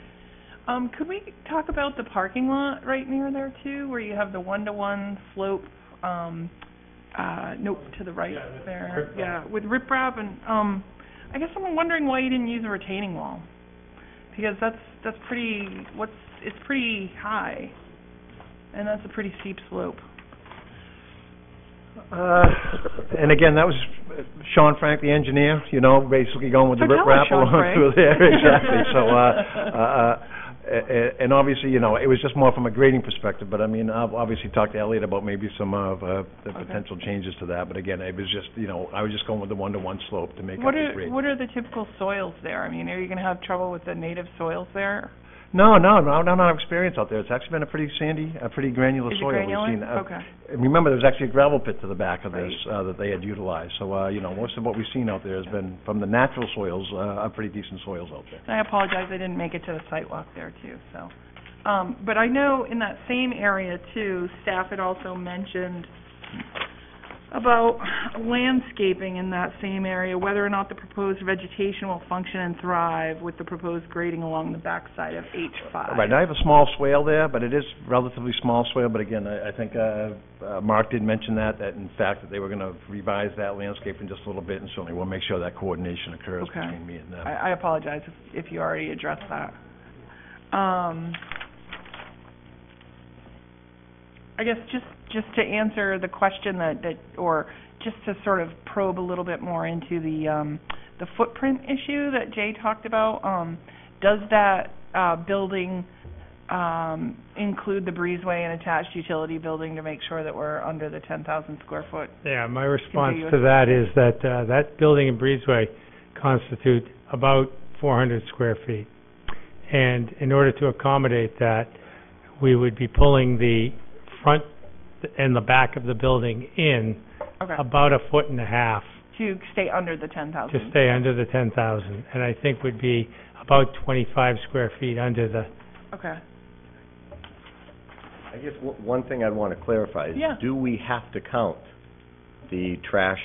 Speaker 8: Um, could we talk about the parking lot right near there too, where you have the one-to-one slope, um, uh, nope, to the right there?
Speaker 12: riprap.
Speaker 8: Yeah, with riprap and, um, I guess I'm wondering why you didn't use a retaining wall. Because that's, that's pretty, what's, it's pretty high, and that's a pretty steep slope.
Speaker 7: Uh, and again, that was Sean Frank, the engineer, you know, basically going with the
Speaker 8: So tell us,
Speaker 7: riprap
Speaker 8: Sean
Speaker 7: along
Speaker 8: Frank.
Speaker 7: through there, exactly. So, uh, uh, uh, a- and obviously, you know, it was just more from a grading perspective, but I mean, I've obviously talked to Elliot about maybe some of, uh, the
Speaker 8: Okay.
Speaker 7: potential changes to that, but again, it was just, you know, I was just going with the one-to-one slope to make up
Speaker 8: What
Speaker 7: the
Speaker 8: are,
Speaker 7: grade.
Speaker 8: what are the typical soils there? I mean, are you gonna have trouble with the native soils there?
Speaker 7: No, no, no, no, no experience out there. It's actually been a pretty sandy, a pretty granular
Speaker 8: Is it
Speaker 7: soil.
Speaker 8: granular?
Speaker 7: We've seen, uh,
Speaker 8: Okay.
Speaker 7: Remember, there's actually a gravel pit to the back of this, uh, that they had utilized. So, uh, you know, most of what we've seen out there has been from the natural soils, uh, are pretty decent soils out there.
Speaker 8: And I apologize, I didn't make it to the site walk there too, so. Um, but I know in that same area too, staff had also mentioned about landscaping in that same area, whether or not the proposed vegetation will function and thrive with the proposed grading along the backside of H five.
Speaker 7: Right, now I have a small swale there, but it is relatively small swale, but again, I, I think, uh, uh, Mark did mention that, that in fact, that they were gonna revise that landscape in just a little bit, and certainly we'll make sure that coordination occurs
Speaker 8: Okay.
Speaker 7: between me and them.
Speaker 8: I, I apologize if, if you already addressed that. Um, I guess just, just to answer the question that, that, or just to sort of probe a little bit more into the, um, the footprint issue that Jay talked about, um, does that, uh, building, um, include the breezeway and attached utility building to make sure that we're under the ten thousand square foot?
Speaker 14: Yeah, my response to that is that, uh, that building and breezeway constitute about four hundred square feet. And in order to accommodate that, we would be pulling the front and the back of the building in
Speaker 8: Okay,
Speaker 14: about a foot and a half
Speaker 8: to stay under the ten thousand.
Speaker 14: to stay under the ten thousand, and I think would be about twenty-five square feet under the,
Speaker 8: Okay,
Speaker 10: I guess o- one thing I'd want to clarify is,
Speaker 8: Yeah.
Speaker 10: do we have to count the trash,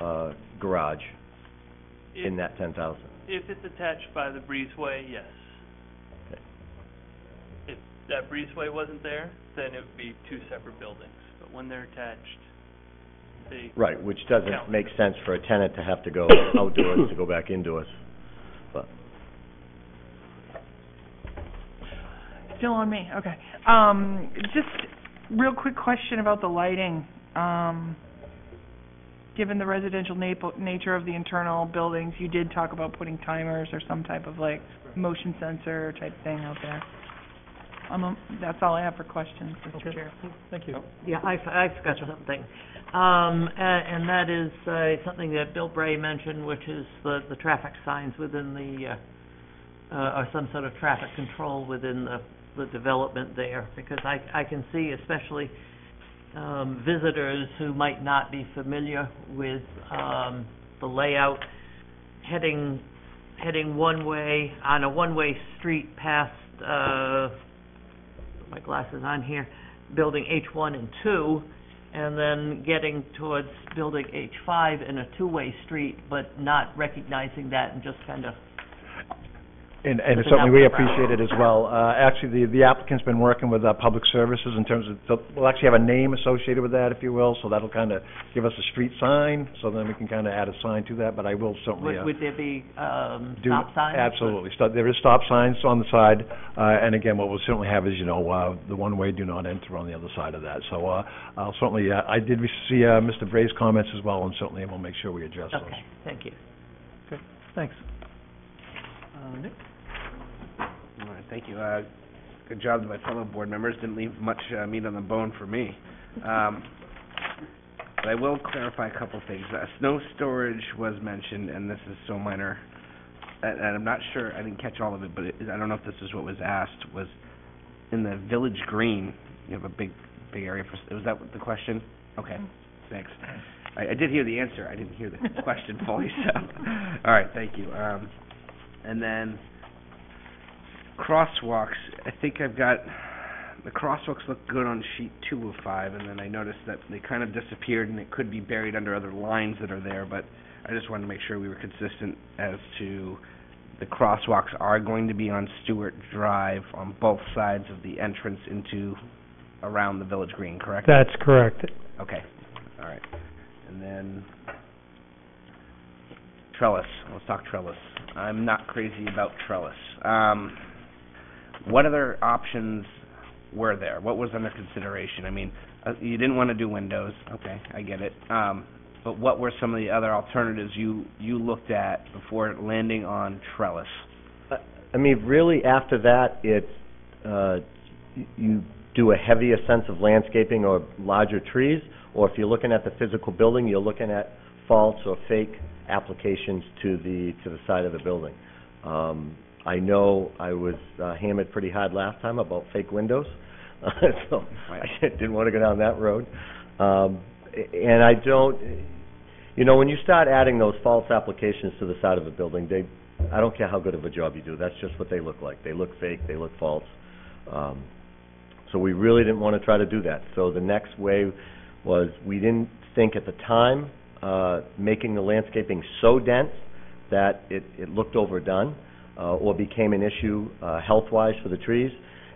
Speaker 10: uh, garage in
Speaker 6: If,
Speaker 10: that ten thousand?
Speaker 6: if it's attached by the breezeway, yes.
Speaker 10: Okay.
Speaker 6: If that breezeway wasn't there, then it would be two separate buildings. But when they're attached, they,
Speaker 10: Right, which doesn't make sense for a tenant to have to go outdoors to go back indoors. But,
Speaker 8: still on me, okay. Um, just real quick question about the lighting. Um, given the residential napo- nature of the internal buildings, you did talk about putting timers or some type of like motion sensor type thing out there. Um, um, that's all I have for questions, Mr. Chair.
Speaker 14: thank you.
Speaker 11: Yeah, I, f- I forgot something. Um, a- and that is, uh, something that Bill Bray mentioned, which is the, the traffic signs within the, uh, uh, or some sort of traffic control within the, the development there, because I, I can see especially, um, visitors who might not be familiar with, um, the layout, heading, heading one way, on a one-way street past, uh, put my glasses on here, building H one and two, and then getting towards building H five in a two-way street, but not recognizing that and just kind of,
Speaker 7: And, and
Speaker 11: Looking
Speaker 7: certainly we
Speaker 11: for the crowd.
Speaker 7: appreciate it as well. Uh, actually, the, the applicant's been working with, uh, Public Services in terms of, so we'll actually have a name associated with that, if you will, so that'll kind of give us a street sign, so then we can kind of add a sign to that, but I will certainly, uh,
Speaker 11: would, would there be, um,
Speaker 7: do-
Speaker 11: stop signs?
Speaker 7: Absolutely. Stop, there is stop signs on the side, uh, and again, what we'll certainly have is, you know, uh, the one-way do not enter on the other side of that. So, uh, I'll certainly, uh, I did see, uh, Mr. Bray's comments as well, and certainly we'll make sure we address those.
Speaker 11: Okay, thank you.
Speaker 1: Thanks. Uh, Nick?
Speaker 3: Thank you. Uh, good job to my fellow board members. Didn't leave much, uh, meat on the bone for me. Um, but I will clarify a couple things. Uh, snow storage was mentioned, and this is so minor, and, and I'm not sure, I didn't catch all of it, but it, I don't know if this is what was asked, was in the village green, you have a big, big area for, was that the question? Okay, thanks. I, I did hear the answer, I didn't hear the question fully, so, all right, thank you. Um, and then, crosswalks, I think I've got, the crosswalks look good on sheet two of five, and then I noticed that they kind of disappeared, and it could be buried under other lines that are there, but I just wanted to make sure we were consistent as to the crosswalks are going to be on Stewart Drive on both sides of the entrance into, around the Village Green, correct?
Speaker 14: That's correct.
Speaker 3: Okay, all right. And then trellis, let's talk trellis. I'm not crazy about trellis. Um, what other options were there? What was under consideration? I mean, uh, you didn't want to do windows, okay, I get it. Um, but what were some of the other alternatives you, you looked at before landing on trellis?
Speaker 10: I mean, really, after that, it's, uh, you do a heavier sense of landscaping or larger trees, or if you're looking at the physical building, you're looking at false or fake applications to the, to the side of the building. Um, I know I was uh, hammered pretty hard last time about fake windows, so I didn't want to go down that road. Um, and I don't, you know, when you start adding those false applications to the side of a building, they, I don't care how good of a job you do, that's just what they look like. They look fake, they look false. Um, so we really didn't want to try to do that. So the next way was, we didn't think at the time, uh, making the landscaping so dense that it, it looked overdone, uh, or became an issue, uh, health-wise for the trees,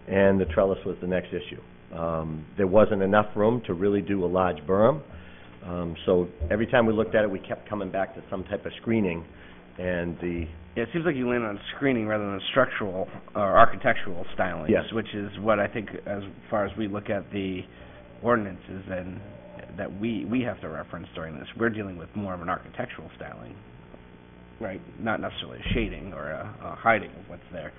Speaker 10: and the trellis was the next issue. Um, there wasn't enough room to really do a large berm, um, so every time we looked at it, we kept coming back to some type of screening, and the,
Speaker 3: Yeah, it seems like you land on screening rather than structural or architectural styling,
Speaker 10: Yes.
Speaker 3: Which is what I think, as far as we look at the ordinances and that we, we have to reference during this, we're dealing with more of an architectural styling, right? Not necessarily a shading or a, a hiding of what's there.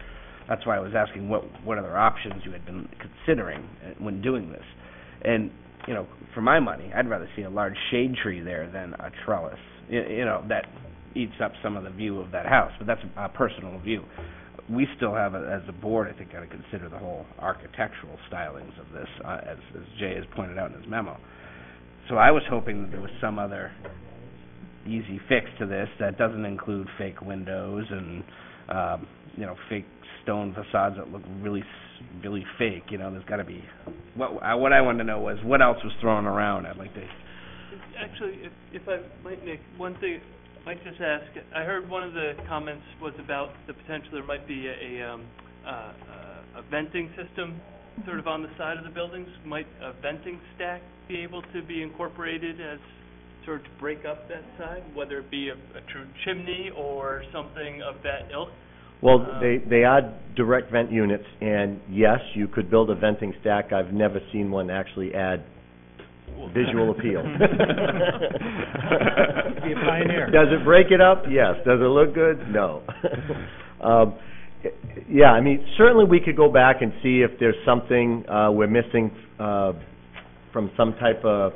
Speaker 3: That's why I was asking what, what other options you had been considering uh, when doing this. And, you know, for my money, I'd rather see a large shade tree there than a trellis, you, you know, that eats up some of the view of that house, but that's a personal view. we still have, a- as a board, I think, got to consider the whole architectural stylings of this, uh, as, as Jay has pointed out in his memo. So I was hoping that there was some other easy fix to this that doesn't include fake windows and, um, you know, fake stone facades that look really, really fake, you know, there's got to be, what, I- what I wanted to know was, what else was thrown around? I'd like to
Speaker 6: Actually, if, if I might make one thing, I might just ask, I heard one of the comments was about the potential there might be a, a, um, uh, uh, a venting system sort of on the side of the buildings. Might a venting stack be able to be incorporated as sort of to break up that side, whether it be a, a true chimney or something of that ilk?
Speaker 10: Well,
Speaker 6: Uh,
Speaker 10: they, they are direct vent units, and yes, you could build a venting stack. I've never seen one actually add visual appeal.
Speaker 7: Be a pioneer.
Speaker 10: Does it break it up? Yes. Does it look good? No. Um, yeah, I mean, certainly we could go back and see if there's something, uh, we're missing, uh, from some type of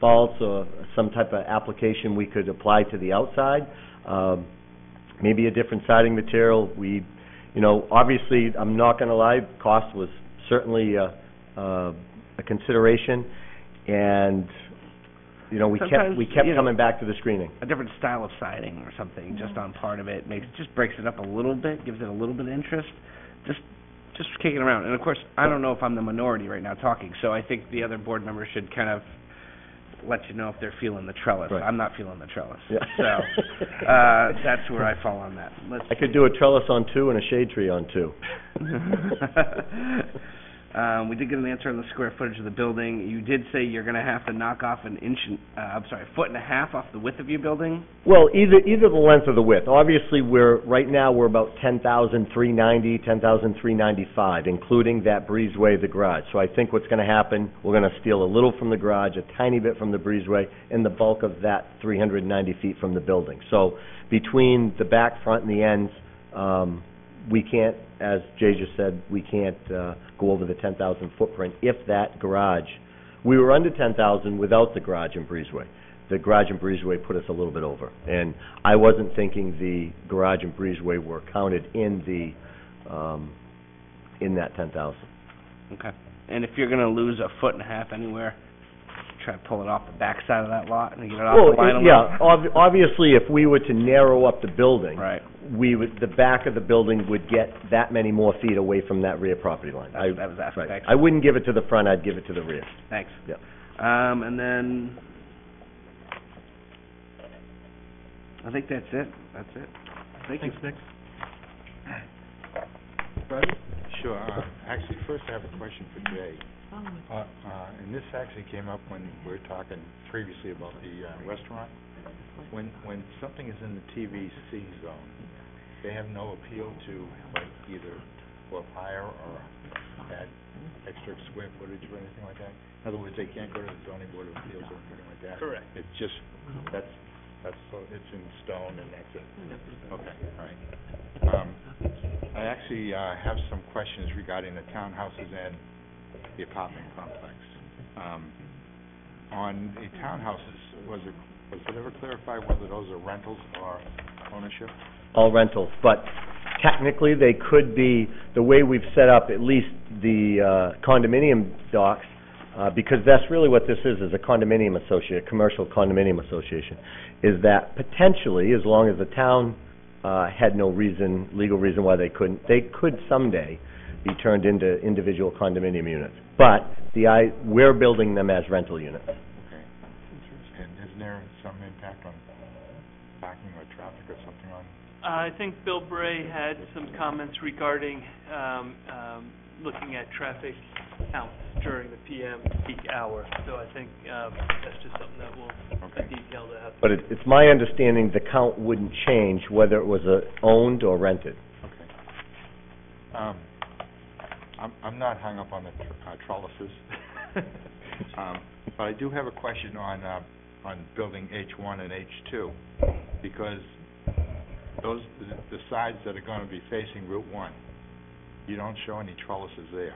Speaker 10: faults or some type of application we could apply to the outside. Um, maybe a different siding material. We, you know, obviously, I'm not gonna lie, cost was certainly, uh, uh, a consideration. And, you know, we kept, we kept
Speaker 3: you know-
Speaker 10: coming back to the screening.
Speaker 3: a different style of siding or something, just on part of it, makes, just breaks it up a little bit, gives it a little bit of interest, just, just kicking around. And of course, I don't know if I'm the minority right now talking, so I think the other board members should kind of let you know if they're feeling the trellis.
Speaker 10: Right.
Speaker 3: I'm not feeling the trellis.
Speaker 10: Yeah.
Speaker 3: So, uh, that's where I fall on that. Let's,
Speaker 10: I could do a trellis on two and a shade tree on two.
Speaker 3: Um, we did get an answer on the square footage of the building. You did say you're gonna have to knock off an inch, uh, I'm sorry, a foot and a half off the width of your building?
Speaker 10: Well, either, either the length or the width. Obviously, we're, right now, we're about ten thousand three ninety, ten thousand three ninety-five, including that breezeway, the garage. So I think what's gonna happen, we're gonna steal a little from the garage, a tiny bit from the breezeway, and the bulk of that three hundred and ninety feet from the building. So between the back, front, and the ends, um, we can't, as Jay just said, we can't, uh, go over the ten thousand footprint if that garage, we were under ten thousand without the garage and breezeway the garage and breezeway put us a little bit over. And I wasn't thinking the garage and breezeway were counted in the, um, in that ten thousand.
Speaker 3: Okay. And if you're gonna lose a foot and a half anywhere, try to pull it off the backside of that lot and get it off
Speaker 10: Well,
Speaker 3: the line a
Speaker 10: it-
Speaker 3: little?
Speaker 10: yeah, ob- obviously, if we were to narrow up the building,
Speaker 3: Right.
Speaker 10: we would, the back of the building would get that many more feet away from that rear property line. I,
Speaker 3: That was asking,
Speaker 10: right.
Speaker 3: thanks.
Speaker 10: I wouldn't give it to the front, I'd give it to the rear.
Speaker 3: Thanks.
Speaker 10: Yep.
Speaker 3: Um, and then, I think that's it. That's it. Thank you.
Speaker 7: Thanks, Nick.
Speaker 4: Sure, uh, actually, first I have a question for Jay. Uh, uh, and this actually came up when we were talking previously about the uh, restaurant. When, when something is in the TVC zone, they have no appeal to, like, either go up higher or add extra square footage or anything like that? In other words, they can't go to the zoning board of appeals or anything like that?
Speaker 6: Correct.
Speaker 4: It's just, that's, that's, so it's in stone and that's it? Okay, all right. Um, I actually, uh, have some questions regarding the townhouses and the apartment complex. Um, on the townhouses, was it, was it ever clarified whether those are rentals or ownership?
Speaker 10: all rentals, but technically, they could be, the way we've set up at least the uh, condominium docs, uh, because that's really what this is, is a condominium associate, a commercial condominium association, is that potentially, as long as the town uh, had no reason, legal reason why they couldn't, they could someday be turned into individual condominium units. But the, I, we're building them as rental units.
Speaker 4: Okay. And isn't there some impact on parking or traffic or something on
Speaker 6: I think Bill Bray had some comments regarding, um, um, looking at traffic counts during the PM peak hour. So I think, um, that's just something that we'll,
Speaker 4: Okay.
Speaker 6: detail to have.
Speaker 10: But it, it's my understanding the count wouldn't change whether it was uh, owned or rented.
Speaker 4: Okay. Um, I'm, I'm not hung up on the tr- uh, trellises. Um, but I do have a question on, uh, on building H one and H two, because those, the- the sides that are gonna be facing Route one, you don't show any trellises there,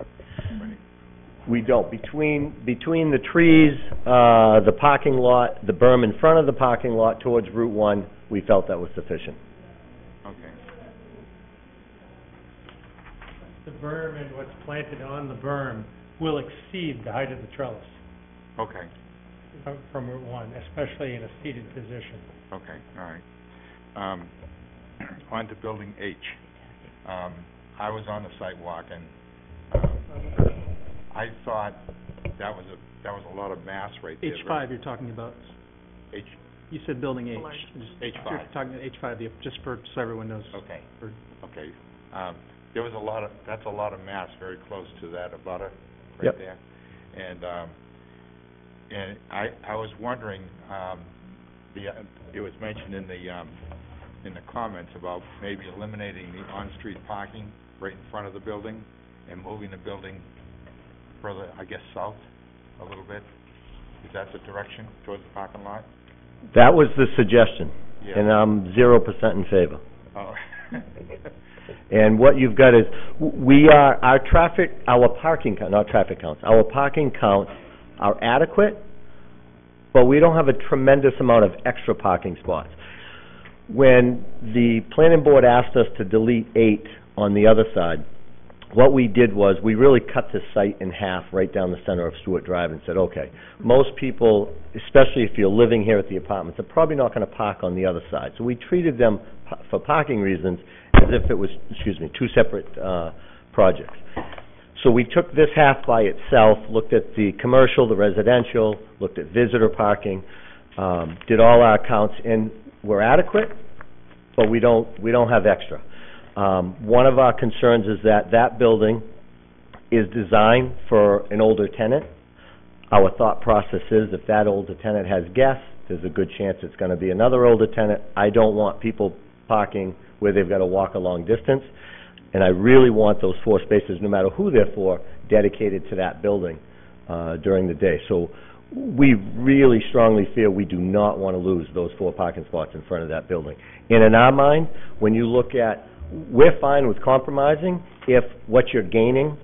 Speaker 4: right?
Speaker 10: We don't. Between, between the trees, uh, the parking lot, the berm in front of the parking lot towards Route One, we felt that was sufficient.
Speaker 4: Okay.
Speaker 12: the berm and what's planted on the berm will exceed the height of the trellis
Speaker 4: Okay,
Speaker 12: from- from Route One, especially in a seated position.
Speaker 4: okay, all right. Um, on to building H. Um, I was on the site walk and, um, I thought that was a, that was a lot of mass right there.
Speaker 1: H five you're talking about.
Speaker 4: H,
Speaker 1: You said building H.
Speaker 9: Large.
Speaker 1: Just-
Speaker 4: H
Speaker 1: You're
Speaker 4: five.
Speaker 1: talking H five, just for, so everyone knows.
Speaker 4: okay, okay. Um, there was a lot of, that's a lot of mass very close to that abutter right
Speaker 10: Yep.
Speaker 4: there. And, um, and I, I was wondering, um, the, uh, it was mentioned in the, um, in the comments about maybe eliminating the on-street parking right in front of the building and moving the building further, I guess, south a little bit. Is that the direction towards the parking lot?
Speaker 10: That was the suggestion,
Speaker 4: Yeah.
Speaker 10: and I'm zero percent in favor.
Speaker 4: Oh.
Speaker 10: And what you've got is, we are, our traffic, our parking count, not traffic counts, our parking counts are adequate, but we don't have a tremendous amount of extra parking spots. When the planning board asked us to delete eight on the other side, what we did was, we really cut the site in half right down the center of Stewart Drive and said, okay, most people, especially if you're living here at the apartments, are probably not gonna park on the other side. So we treated them, for parking reasons, as if it was, excuse me, two separate, uh, projects. So we took this half by itself, looked at the commercial, the residential, looked at visitor parking, um, did all our counts, and we're adequate, but we don't, we don't have extra. Um, one of our concerns is that that building is designed for an older tenant. Our thought process is if that older tenant has guests, there's a good chance it's gonna be another older tenant. I don't want people parking where they've gotta walk a long distance, and I really want those four spaces, no matter who they're for, dedicated to that building, uh, during the day. So we really strongly feel we do not wanna lose those four parking spots in front of that building. And in our mind, when you look at, we're fine with compromising if what you're gaining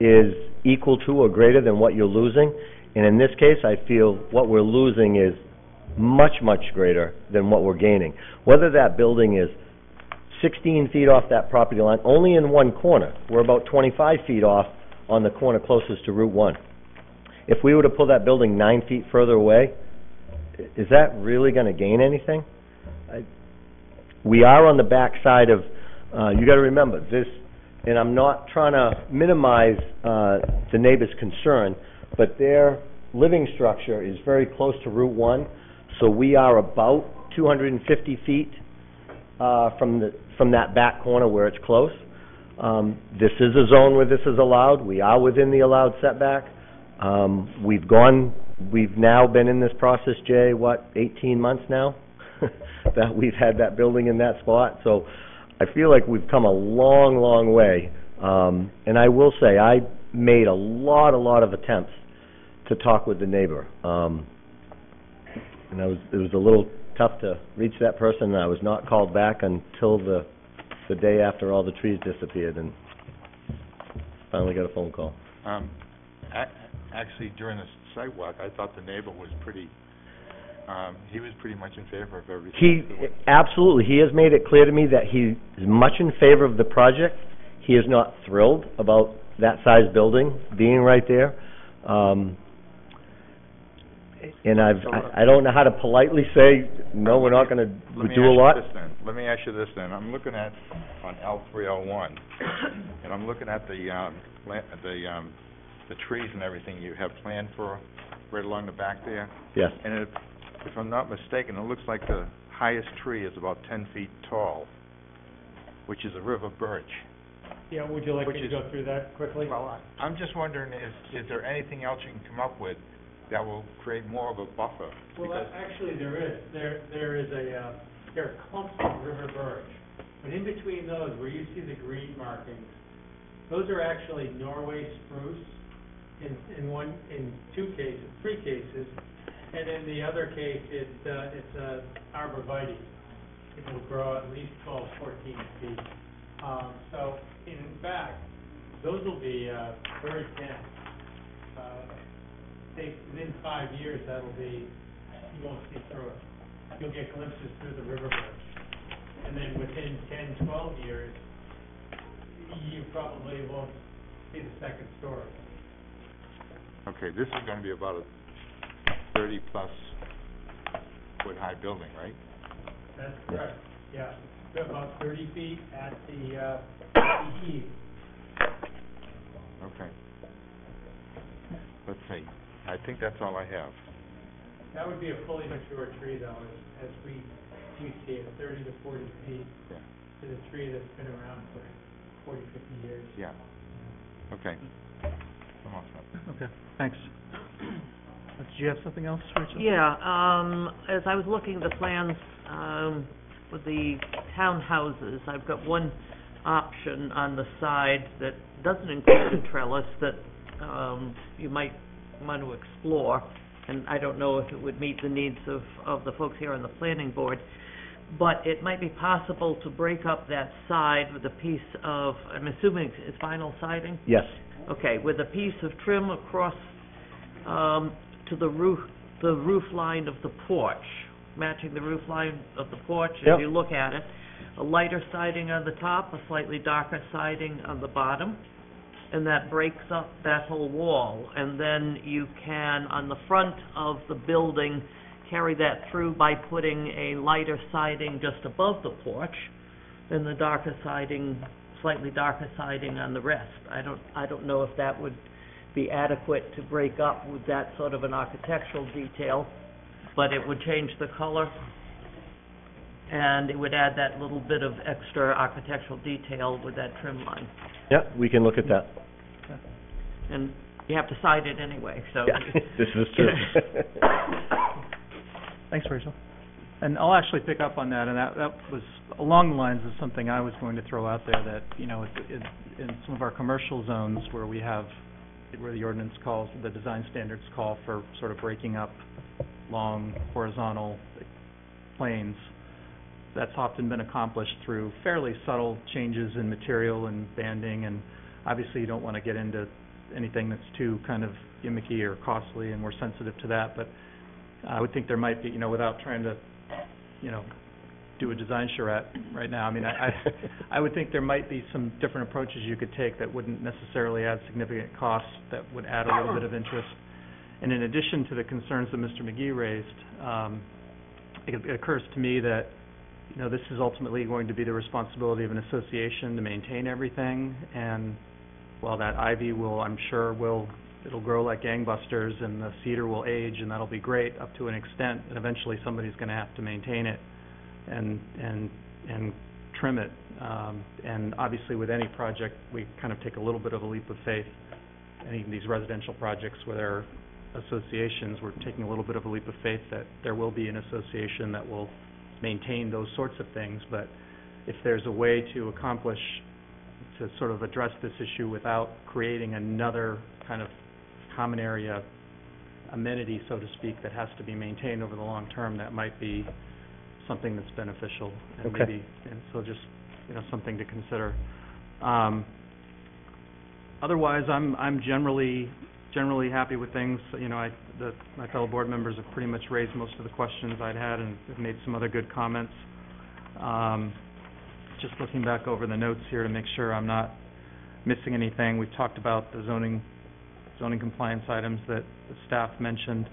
Speaker 10: is equal to or greater than what you're losing. And in this case, I feel what we're losing is much, much greater than what we're gaining. Whether that building is sixteen feet off that property line, only in one corner, we're about twenty-five feet off on the corner closest to Route One. If we were to pull that building nine feet further away, is that really gonna gain anything? I- We are on the back side of, uh, you gotta remember, this, and I'm not trying to minimize, uh, the neighbor's concern, but their living structure is very close to Route One, so we are about two hundred and fifty feet, uh, from the, from that back corner where it's close. Um, this is a zone where this is allowed, we are within the allowed setback. Um, we've gone, we've now been in this process, Jay, what, eighteen months now? That we've had that building in that spot, so I feel like we've come a long, long way. Um, and I will say, I made a lot, a lot of attempts to talk with the neighbor. Um, and I was, it was a little tough to reach that person, and I was not called back until the, the day after all the trees disappeared, and finally got a phone call.
Speaker 4: Um, ac- actually, during the site walk, I thought the neighbor was pretty, um, he was pretty much in favor of everything.
Speaker 10: He, absolutely, he has made it clear to me that he is much in favor of the project. He is not thrilled about that size building being right there. Um, and I've, I, I don't know how to politely say, no, we're not gonna
Speaker 4: Let me
Speaker 10: do a
Speaker 4: ask you
Speaker 10: lot.
Speaker 4: this then. Let me ask you this then. I'm looking at, on L three oh one, and I'm looking at the, um, la- the, um, the trees and everything you have planned for right along the back there.
Speaker 10: Yes.
Speaker 4: And if, if I'm not mistaken, it looks like the highest tree is about ten feet tall, which is a river birch.
Speaker 12: Yeah, would you like
Speaker 4: Which
Speaker 12: me to
Speaker 4: is-
Speaker 12: go through that quickly?
Speaker 4: Well, I- I'm just wondering, is, is there anything else you can come up with that will create more of a buffer?
Speaker 12: Well,
Speaker 4: Because-
Speaker 12: actually, there is, there, there is a, uh, there are clumps of river birch. But in between those, where you see the green markings, those are actually Norway spruce in, in one, in two cases, three cases. And in the other case, it's, uh, it's, uh, arborvitae. It will grow at least 12, 14 feet. Um, so, in fact, those will be, uh, very dense. Uh, say, within five years, that'll be, you won't see through it. You'll get glimpses through the river birch. And then within ten, twelve years, you probably won't see the second story.
Speaker 4: Okay, this is gonna be about a thirty-plus foot high building, right?
Speaker 12: That's correct, yeah. About thirty feet at the, uh, the eave.
Speaker 4: Okay. Let's see, I think that's all I have.
Speaker 12: That would be a fully mature tree though, as, as we, we see it, thirty to forty feet
Speaker 4: Yeah.
Speaker 12: to the tree that's been around for 40, 50 years.
Speaker 4: Yeah. Okay. I'm all set.
Speaker 1: Okay, thanks. Uh, Did you have something else, Rachel?
Speaker 11: Yeah, um, as I was looking at the plans, um, with the townhouses, I've got one option on the side that doesn't include a trellis that, um, you might want to explore, and I don't know if it would meet the needs of, of the folks here on the planning board, but it might be possible to break up that side with a piece of, I'm assuming it's vinyl siding?
Speaker 10: Yes,
Speaker 11: Okay, with a piece of trim across, um, to the roof, the roof line of the porch, matching the roof line of the porch
Speaker 10: Yep.
Speaker 11: as you look at it. A lighter siding on the top, a slightly darker siding on the bottom, and that breaks up that whole wall. And then you can, on the front of the building, carry that through by putting a lighter siding just above the porch, and the darker siding, slightly darker siding on the rest. I don't, I don't know if that would be adequate to break up with that sort of an architectural detail, but it would change the color, and it would add that little bit of extra architectural detail with that trim line.
Speaker 10: Yeah, we can look at that.
Speaker 11: And you have to cite it anyway, so.
Speaker 10: Yeah, this is true.
Speaker 1: Thanks, Rachel. And I'll actually pick up on that, and that, that was along the lines of something I was going to throw out there, that, you know, it- it- in some of our commercial zones where we have, where the ordinance calls, the design standards call for sort of breaking up long horizontal planes, that's often been accomplished through fairly subtle changes in material and banding, and obviously you don't want to get into anything that's too kind of gimmicky or costly, and we're sensitive to that, but I would think there might be, you know, without trying to, you know, do a design charrette right now, I mean, I, I, I would think there might be some different approaches you could take that wouldn't necessarily add significant costs, that would add a little bit of interest. And in addition to the concerns that Mr. McGee raised, um, it it occurs to me that, you know, this is ultimately going to be the responsibility of an association to maintain everything, and while that ivy will, I'm sure, will, it'll grow like gangbusters, and the cedar will age, and that'll be great up to an extent, and eventually somebody's gonna have to maintain it and, and, and trim it. Um, and obviously with any project, we kind of take a little bit of a leap of faith. Any of these residential projects where there are associations, we're taking a little bit of a leap of faith that there will be an association that will maintain those sorts of things, but if there's a way to accomplish, to sort of address this issue without creating another kind of common area amenity, so to speak, that has to be maintained over the long term, that might be something that's beneficial, and
Speaker 10: Okay.
Speaker 1: maybe, and so just, you know, something to consider. Um, otherwise, I'm, I'm generally, generally happy with things, you know, I, the, my fellow board members have pretty much raised most of the questions I'd had and have made some other good comments. Um, just looking back over the notes here to make sure I'm not missing anything, we've talked about the zoning, zoning compliance items that the staff mentioned.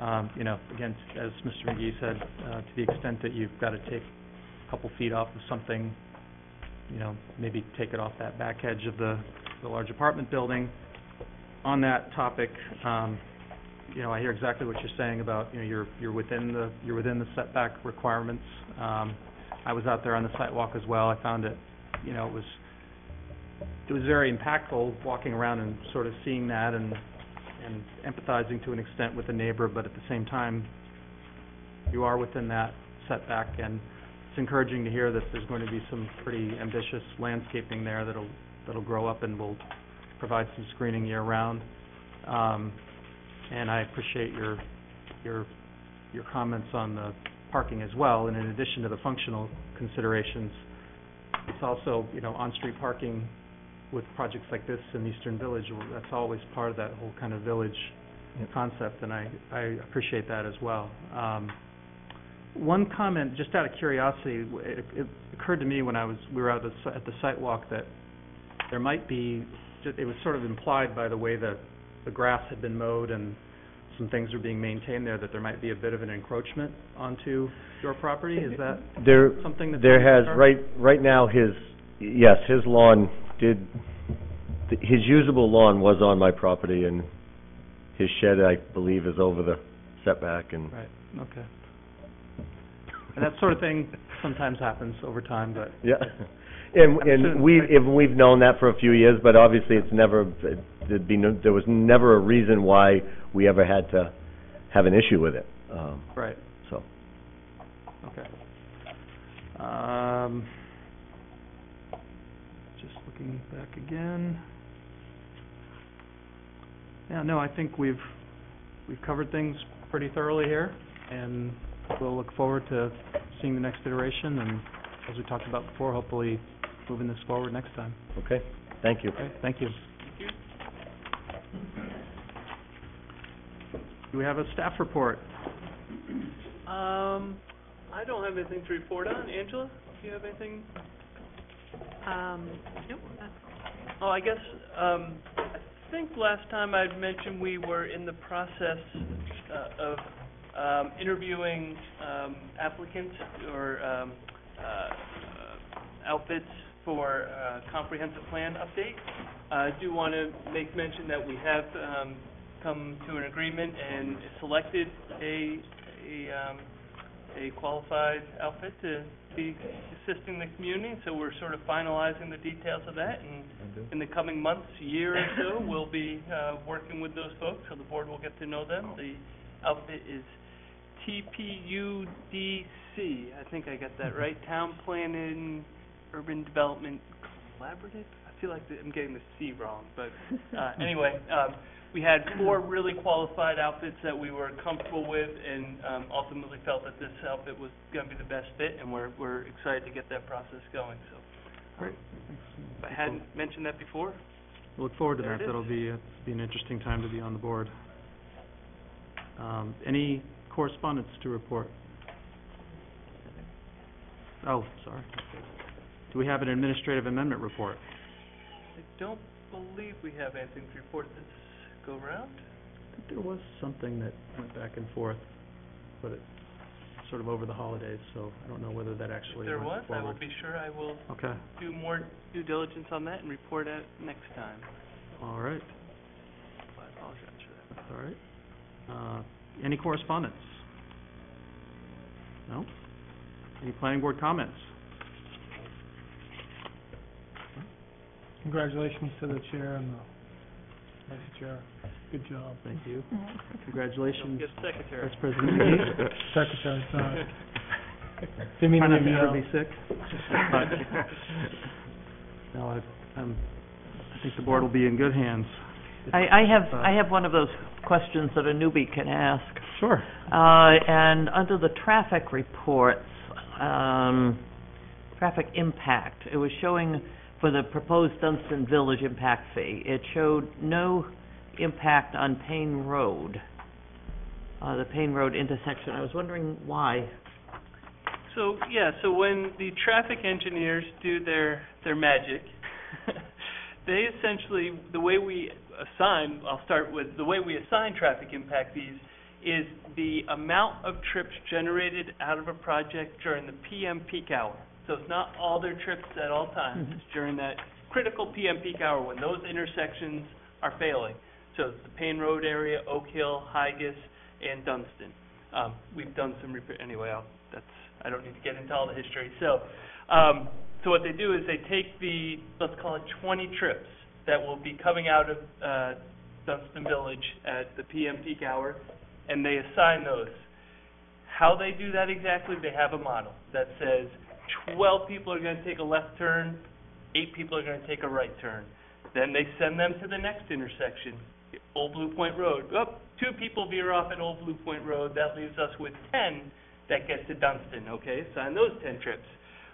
Speaker 1: Um, you know, again, as Mr. McGee said, uh, to the extent that you've got to take a couple feet off of something, you know, maybe take it off that back edge of the, the large apartment building. On that topic, um, you know, I hear exactly what you're saying about, you know, you're, you're within the, you're within the setback requirements. Um, I was out there on the site walk as well. I found it, you know, it was, it was very impactful walking around and sort of seeing that and, and empathizing to an extent with the neighbor, but at the same time, you are within that setback, and it's encouraging to hear that there's going to be some pretty ambitious landscaping there that'll, that'll grow up and will provide some screening year-round. Um, and I appreciate your, your, your comments on the parking as well, and in addition to the functional considerations, it's also, you know, on-street parking with projects like this in Eastern Village, that's always part of that whole kind of village concept, and I, I appreciate that as well. Um, one comment, just out of curiosity, it, it occurred to me when I was, we were out at the, at the site walk that there might be, ju- it was sort of implied by the way that the grass had been mowed and some things are being maintained there, that there might be a bit of an encroachment onto your property, is that
Speaker 10: There,
Speaker 1: something that's...
Speaker 10: there has, right, right now, his, yes, his lawn did, th- his usable lawn was on my property, and his shed, I believe, is over the setback, and
Speaker 1: Right, okay. And that sort of thing sometimes happens over time, but...
Speaker 10: Yeah, and, and we, and we've known that for a few years, but obviously it's never, there'd be no, there was never a reason why we ever had to have an issue with it, um,
Speaker 1: Right,
Speaker 10: so.
Speaker 1: okay. Um, just looking back again. Yeah, no, I think we've, we've covered things pretty thoroughly here, and we'll look forward to seeing the next iteration, and as we talked about before, hopefully moving this forward next time.
Speaker 10: Okay, thank you.
Speaker 1: Okay, thank you. Do we have a staff report?
Speaker 6: Um, I don't have anything to report on. Angela, do you have anything?
Speaker 9: Um, nope,
Speaker 6: Oh, I guess, um, I think last time I'd mentioned we were in the process uh, of um, interviewing um, applicants or um, uh, outfits for uh, comprehensive plan update. I do want to make mention that we have um, come to an agreement and selected a, a, um, a qualified outfit to be assisting the community, so we're sort of finalizing the details of that, and in the coming months, year or so, we'll be uh, working with those folks, so the board will get to know them. The outfit is TPUDC, I think I got that right, Town Planning Urban Development Collaborative? I feel like the- I'm getting the C wrong, but uh, anyway, um, we had four really qualified outfits that we were comfortable with and um, ultimately felt that this outfit was going to be the best fit, and we're, we're excited to get that process going, so.
Speaker 1: Great.
Speaker 6: If I hadn't mentioned that before,
Speaker 1: Look forward to
Speaker 6: There
Speaker 1: that.
Speaker 6: it is.
Speaker 1: That'll be, uh, be an interesting time to be on the board. Um, any correspondence to report? Oh, sorry. Do we have an administrative amendment report?
Speaker 6: I don't believe we have anything to report this go round.
Speaker 1: I think there was something that went back and forth, but it, sort of over the holidays, so I don't know whether that
Speaker 6: If
Speaker 1: actually
Speaker 6: there
Speaker 1: went
Speaker 6: was, I will
Speaker 1: forward.
Speaker 6: be sure I will
Speaker 1: Okay,
Speaker 6: do more due diligence on that and report out next time.
Speaker 1: all right,
Speaker 6: I apologize for that.
Speaker 1: all right. Uh, any correspondence? No? Any planning board comments?
Speaker 5: Congratulations to the chair and the vice chair. Good job.
Speaker 1: Thank you.
Speaker 8: Mm-hmm.
Speaker 1: Congratulations,
Speaker 6: Yes, Secretary.
Speaker 1: Vice President McGee.
Speaker 5: Secretary, sorry. Didn't mean
Speaker 1: Try
Speaker 5: to
Speaker 1: not
Speaker 5: leave
Speaker 1: to
Speaker 5: you
Speaker 1: ever
Speaker 5: out.
Speaker 1: be sick. But, no, I, I'm, I think the board will be in good hands.
Speaker 11: I, I have,
Speaker 1: Uh,
Speaker 11: I have one of those questions that a newbie can ask.
Speaker 1: Sure.
Speaker 11: Uh, and under the traffic reports, um, traffic impact, it was showing for the proposed Dunstan Village impact fee, it showed no impact on Payne Road, uh, the Payne Road intersection. I was wondering why.
Speaker 6: So, yeah, so when the traffic engineers do their, their magic, they essentially, the way we assign, I'll start with, the way we assign traffic impact fees is the amount of trips generated out of a project during the PM peak hour. So it's not all their trips at all times,
Speaker 11: Mhm.
Speaker 6: it's during that critical PM peak hour when those intersections are failing. So it's the Payne Road area, Oak Hill, Haigis, and Dunstan. Um, we've done some repair, anyway, I'll, that's, I don't need to get into all the history. So, um, so what they do is they take the, let's call it twenty trips that will be coming out of, uh, Dunstan Village at the PM peak hour, and they assign those. How they do that exactly, they have a model that says twelve people are gonna take a left turn, eight people are gonna take a right turn. Then they send them to the next intersection, Old Blue Point Road. Oh, two people veer off at Old Blue Point Road, that leaves us with ten that get to Dunstan, okay? So on those ten trips,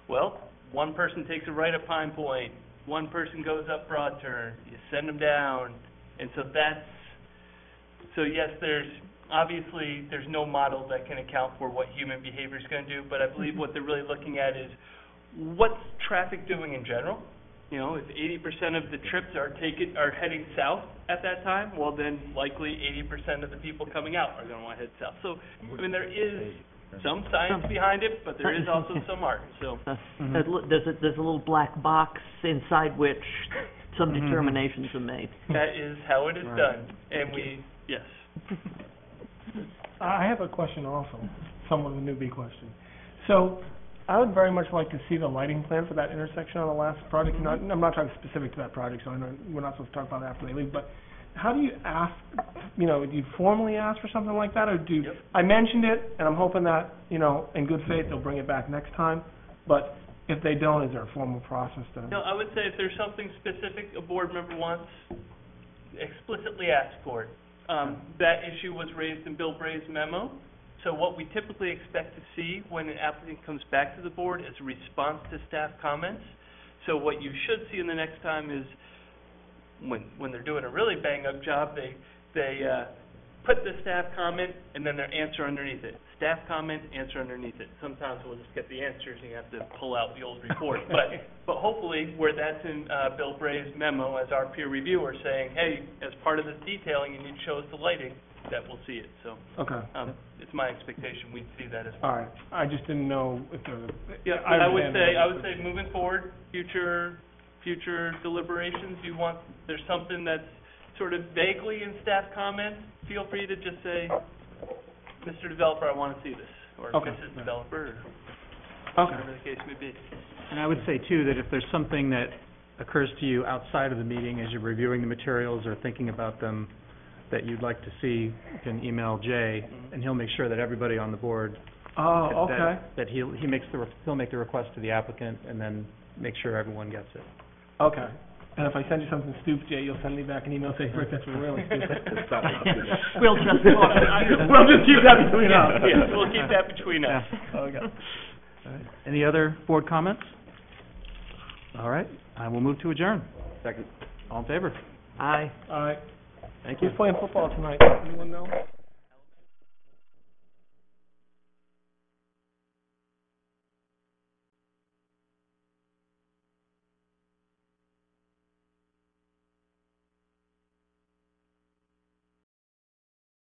Speaker 6: well, one person takes a right at Pine Point, one person goes up Broadturn, you send them down, and so that's, so yes, there's, obviously, there's no model that can account for what human behavior is gonna do, but I believe what they're really looking at is, what's traffic doing in general? You know, if eighty percent of the trips are taken, are heading south at that time, well, then likely eighty percent of the people coming out are gonna wanna head south. So, I mean, there is some science behind it, but there is also some art, so.
Speaker 1: Mhm.
Speaker 11: There's a, there's a little black box inside which some
Speaker 1: Mhm.
Speaker 11: determinations are made.
Speaker 6: That is how it is
Speaker 1: Right.
Speaker 6: done, and we, yes.
Speaker 5: I have a question also, somewhat of a newbie question. So, I would very much like to see the lighting plan for that intersection on the last project, not, I'm not talking specific to that project, so I know we're not supposed to talk about it after they leave, but how do you ask, you know, do you formally ask for something like that, or do,
Speaker 6: Yep.
Speaker 5: I mentioned it, and I'm hoping that, you know, in good faith, they'll bring it back next time, but if they don't, is there a formal process to?
Speaker 6: No, I would say if there's something specific a board member wants, explicitly ask for it. Um, that issue was raised in Bill Bray's memo, so what we typically expect to see when an applicant comes back to the board is a response to staff comments. So what you should see in the next time is, when, when they're doing a really bang-up job, they, they, uh, put the staff comment and then their answer underneath it. Staff comment, answer underneath it. Sometimes we'll just get the answers and you have to pull out the old report. But, but hopefully, where that's in, uh, Bill Bray's memo as our peer reviewer saying, hey, as part of this detailing, you need to show us the lighting, that we'll see it. So,
Speaker 5: Okay,
Speaker 6: um, it's my expectation we'd see that as well.
Speaker 5: all right, I just didn't know if there,
Speaker 6: Yeah,
Speaker 5: I
Speaker 6: I would
Speaker 5: understand
Speaker 6: say,
Speaker 5: that.
Speaker 6: I would say moving forward, future, future deliberations, you want, there's something that's sort of vaguely in staff comments, feel free to just say, Mr. Developer, I wanna see this, or
Speaker 5: Okay.
Speaker 6: Mrs. Developer, or
Speaker 5: Okay.
Speaker 6: whatever the case may be.
Speaker 1: And I would say too, that if there's something that occurs to you outside of the meeting as you're reviewing the materials or thinking about them that you'd like to see, you can email Jay, mm-hmm. and he'll make sure that everybody on the board.
Speaker 5: Oh,
Speaker 1: that-
Speaker 5: okay.
Speaker 1: That he'll, he makes the, re- he'll make the request to the applicant and then make sure everyone gets it.
Speaker 5: Okay. And if I send you something stupid, Jay, you'll send me back an email saying, Rick, that's really stupid.
Speaker 11: We'll just-
Speaker 5: We'll just keep that between us.
Speaker 6: Yeah, we'll keep that between us.
Speaker 5: Okay.
Speaker 1: All right. Any other board comments? All right, I will move to adjourn.
Speaker 3: Second.
Speaker 1: All in favor?
Speaker 11: Aye.
Speaker 5: All right.
Speaker 1: Thank you.
Speaker 5: Who's playing football tonight? Anyone know?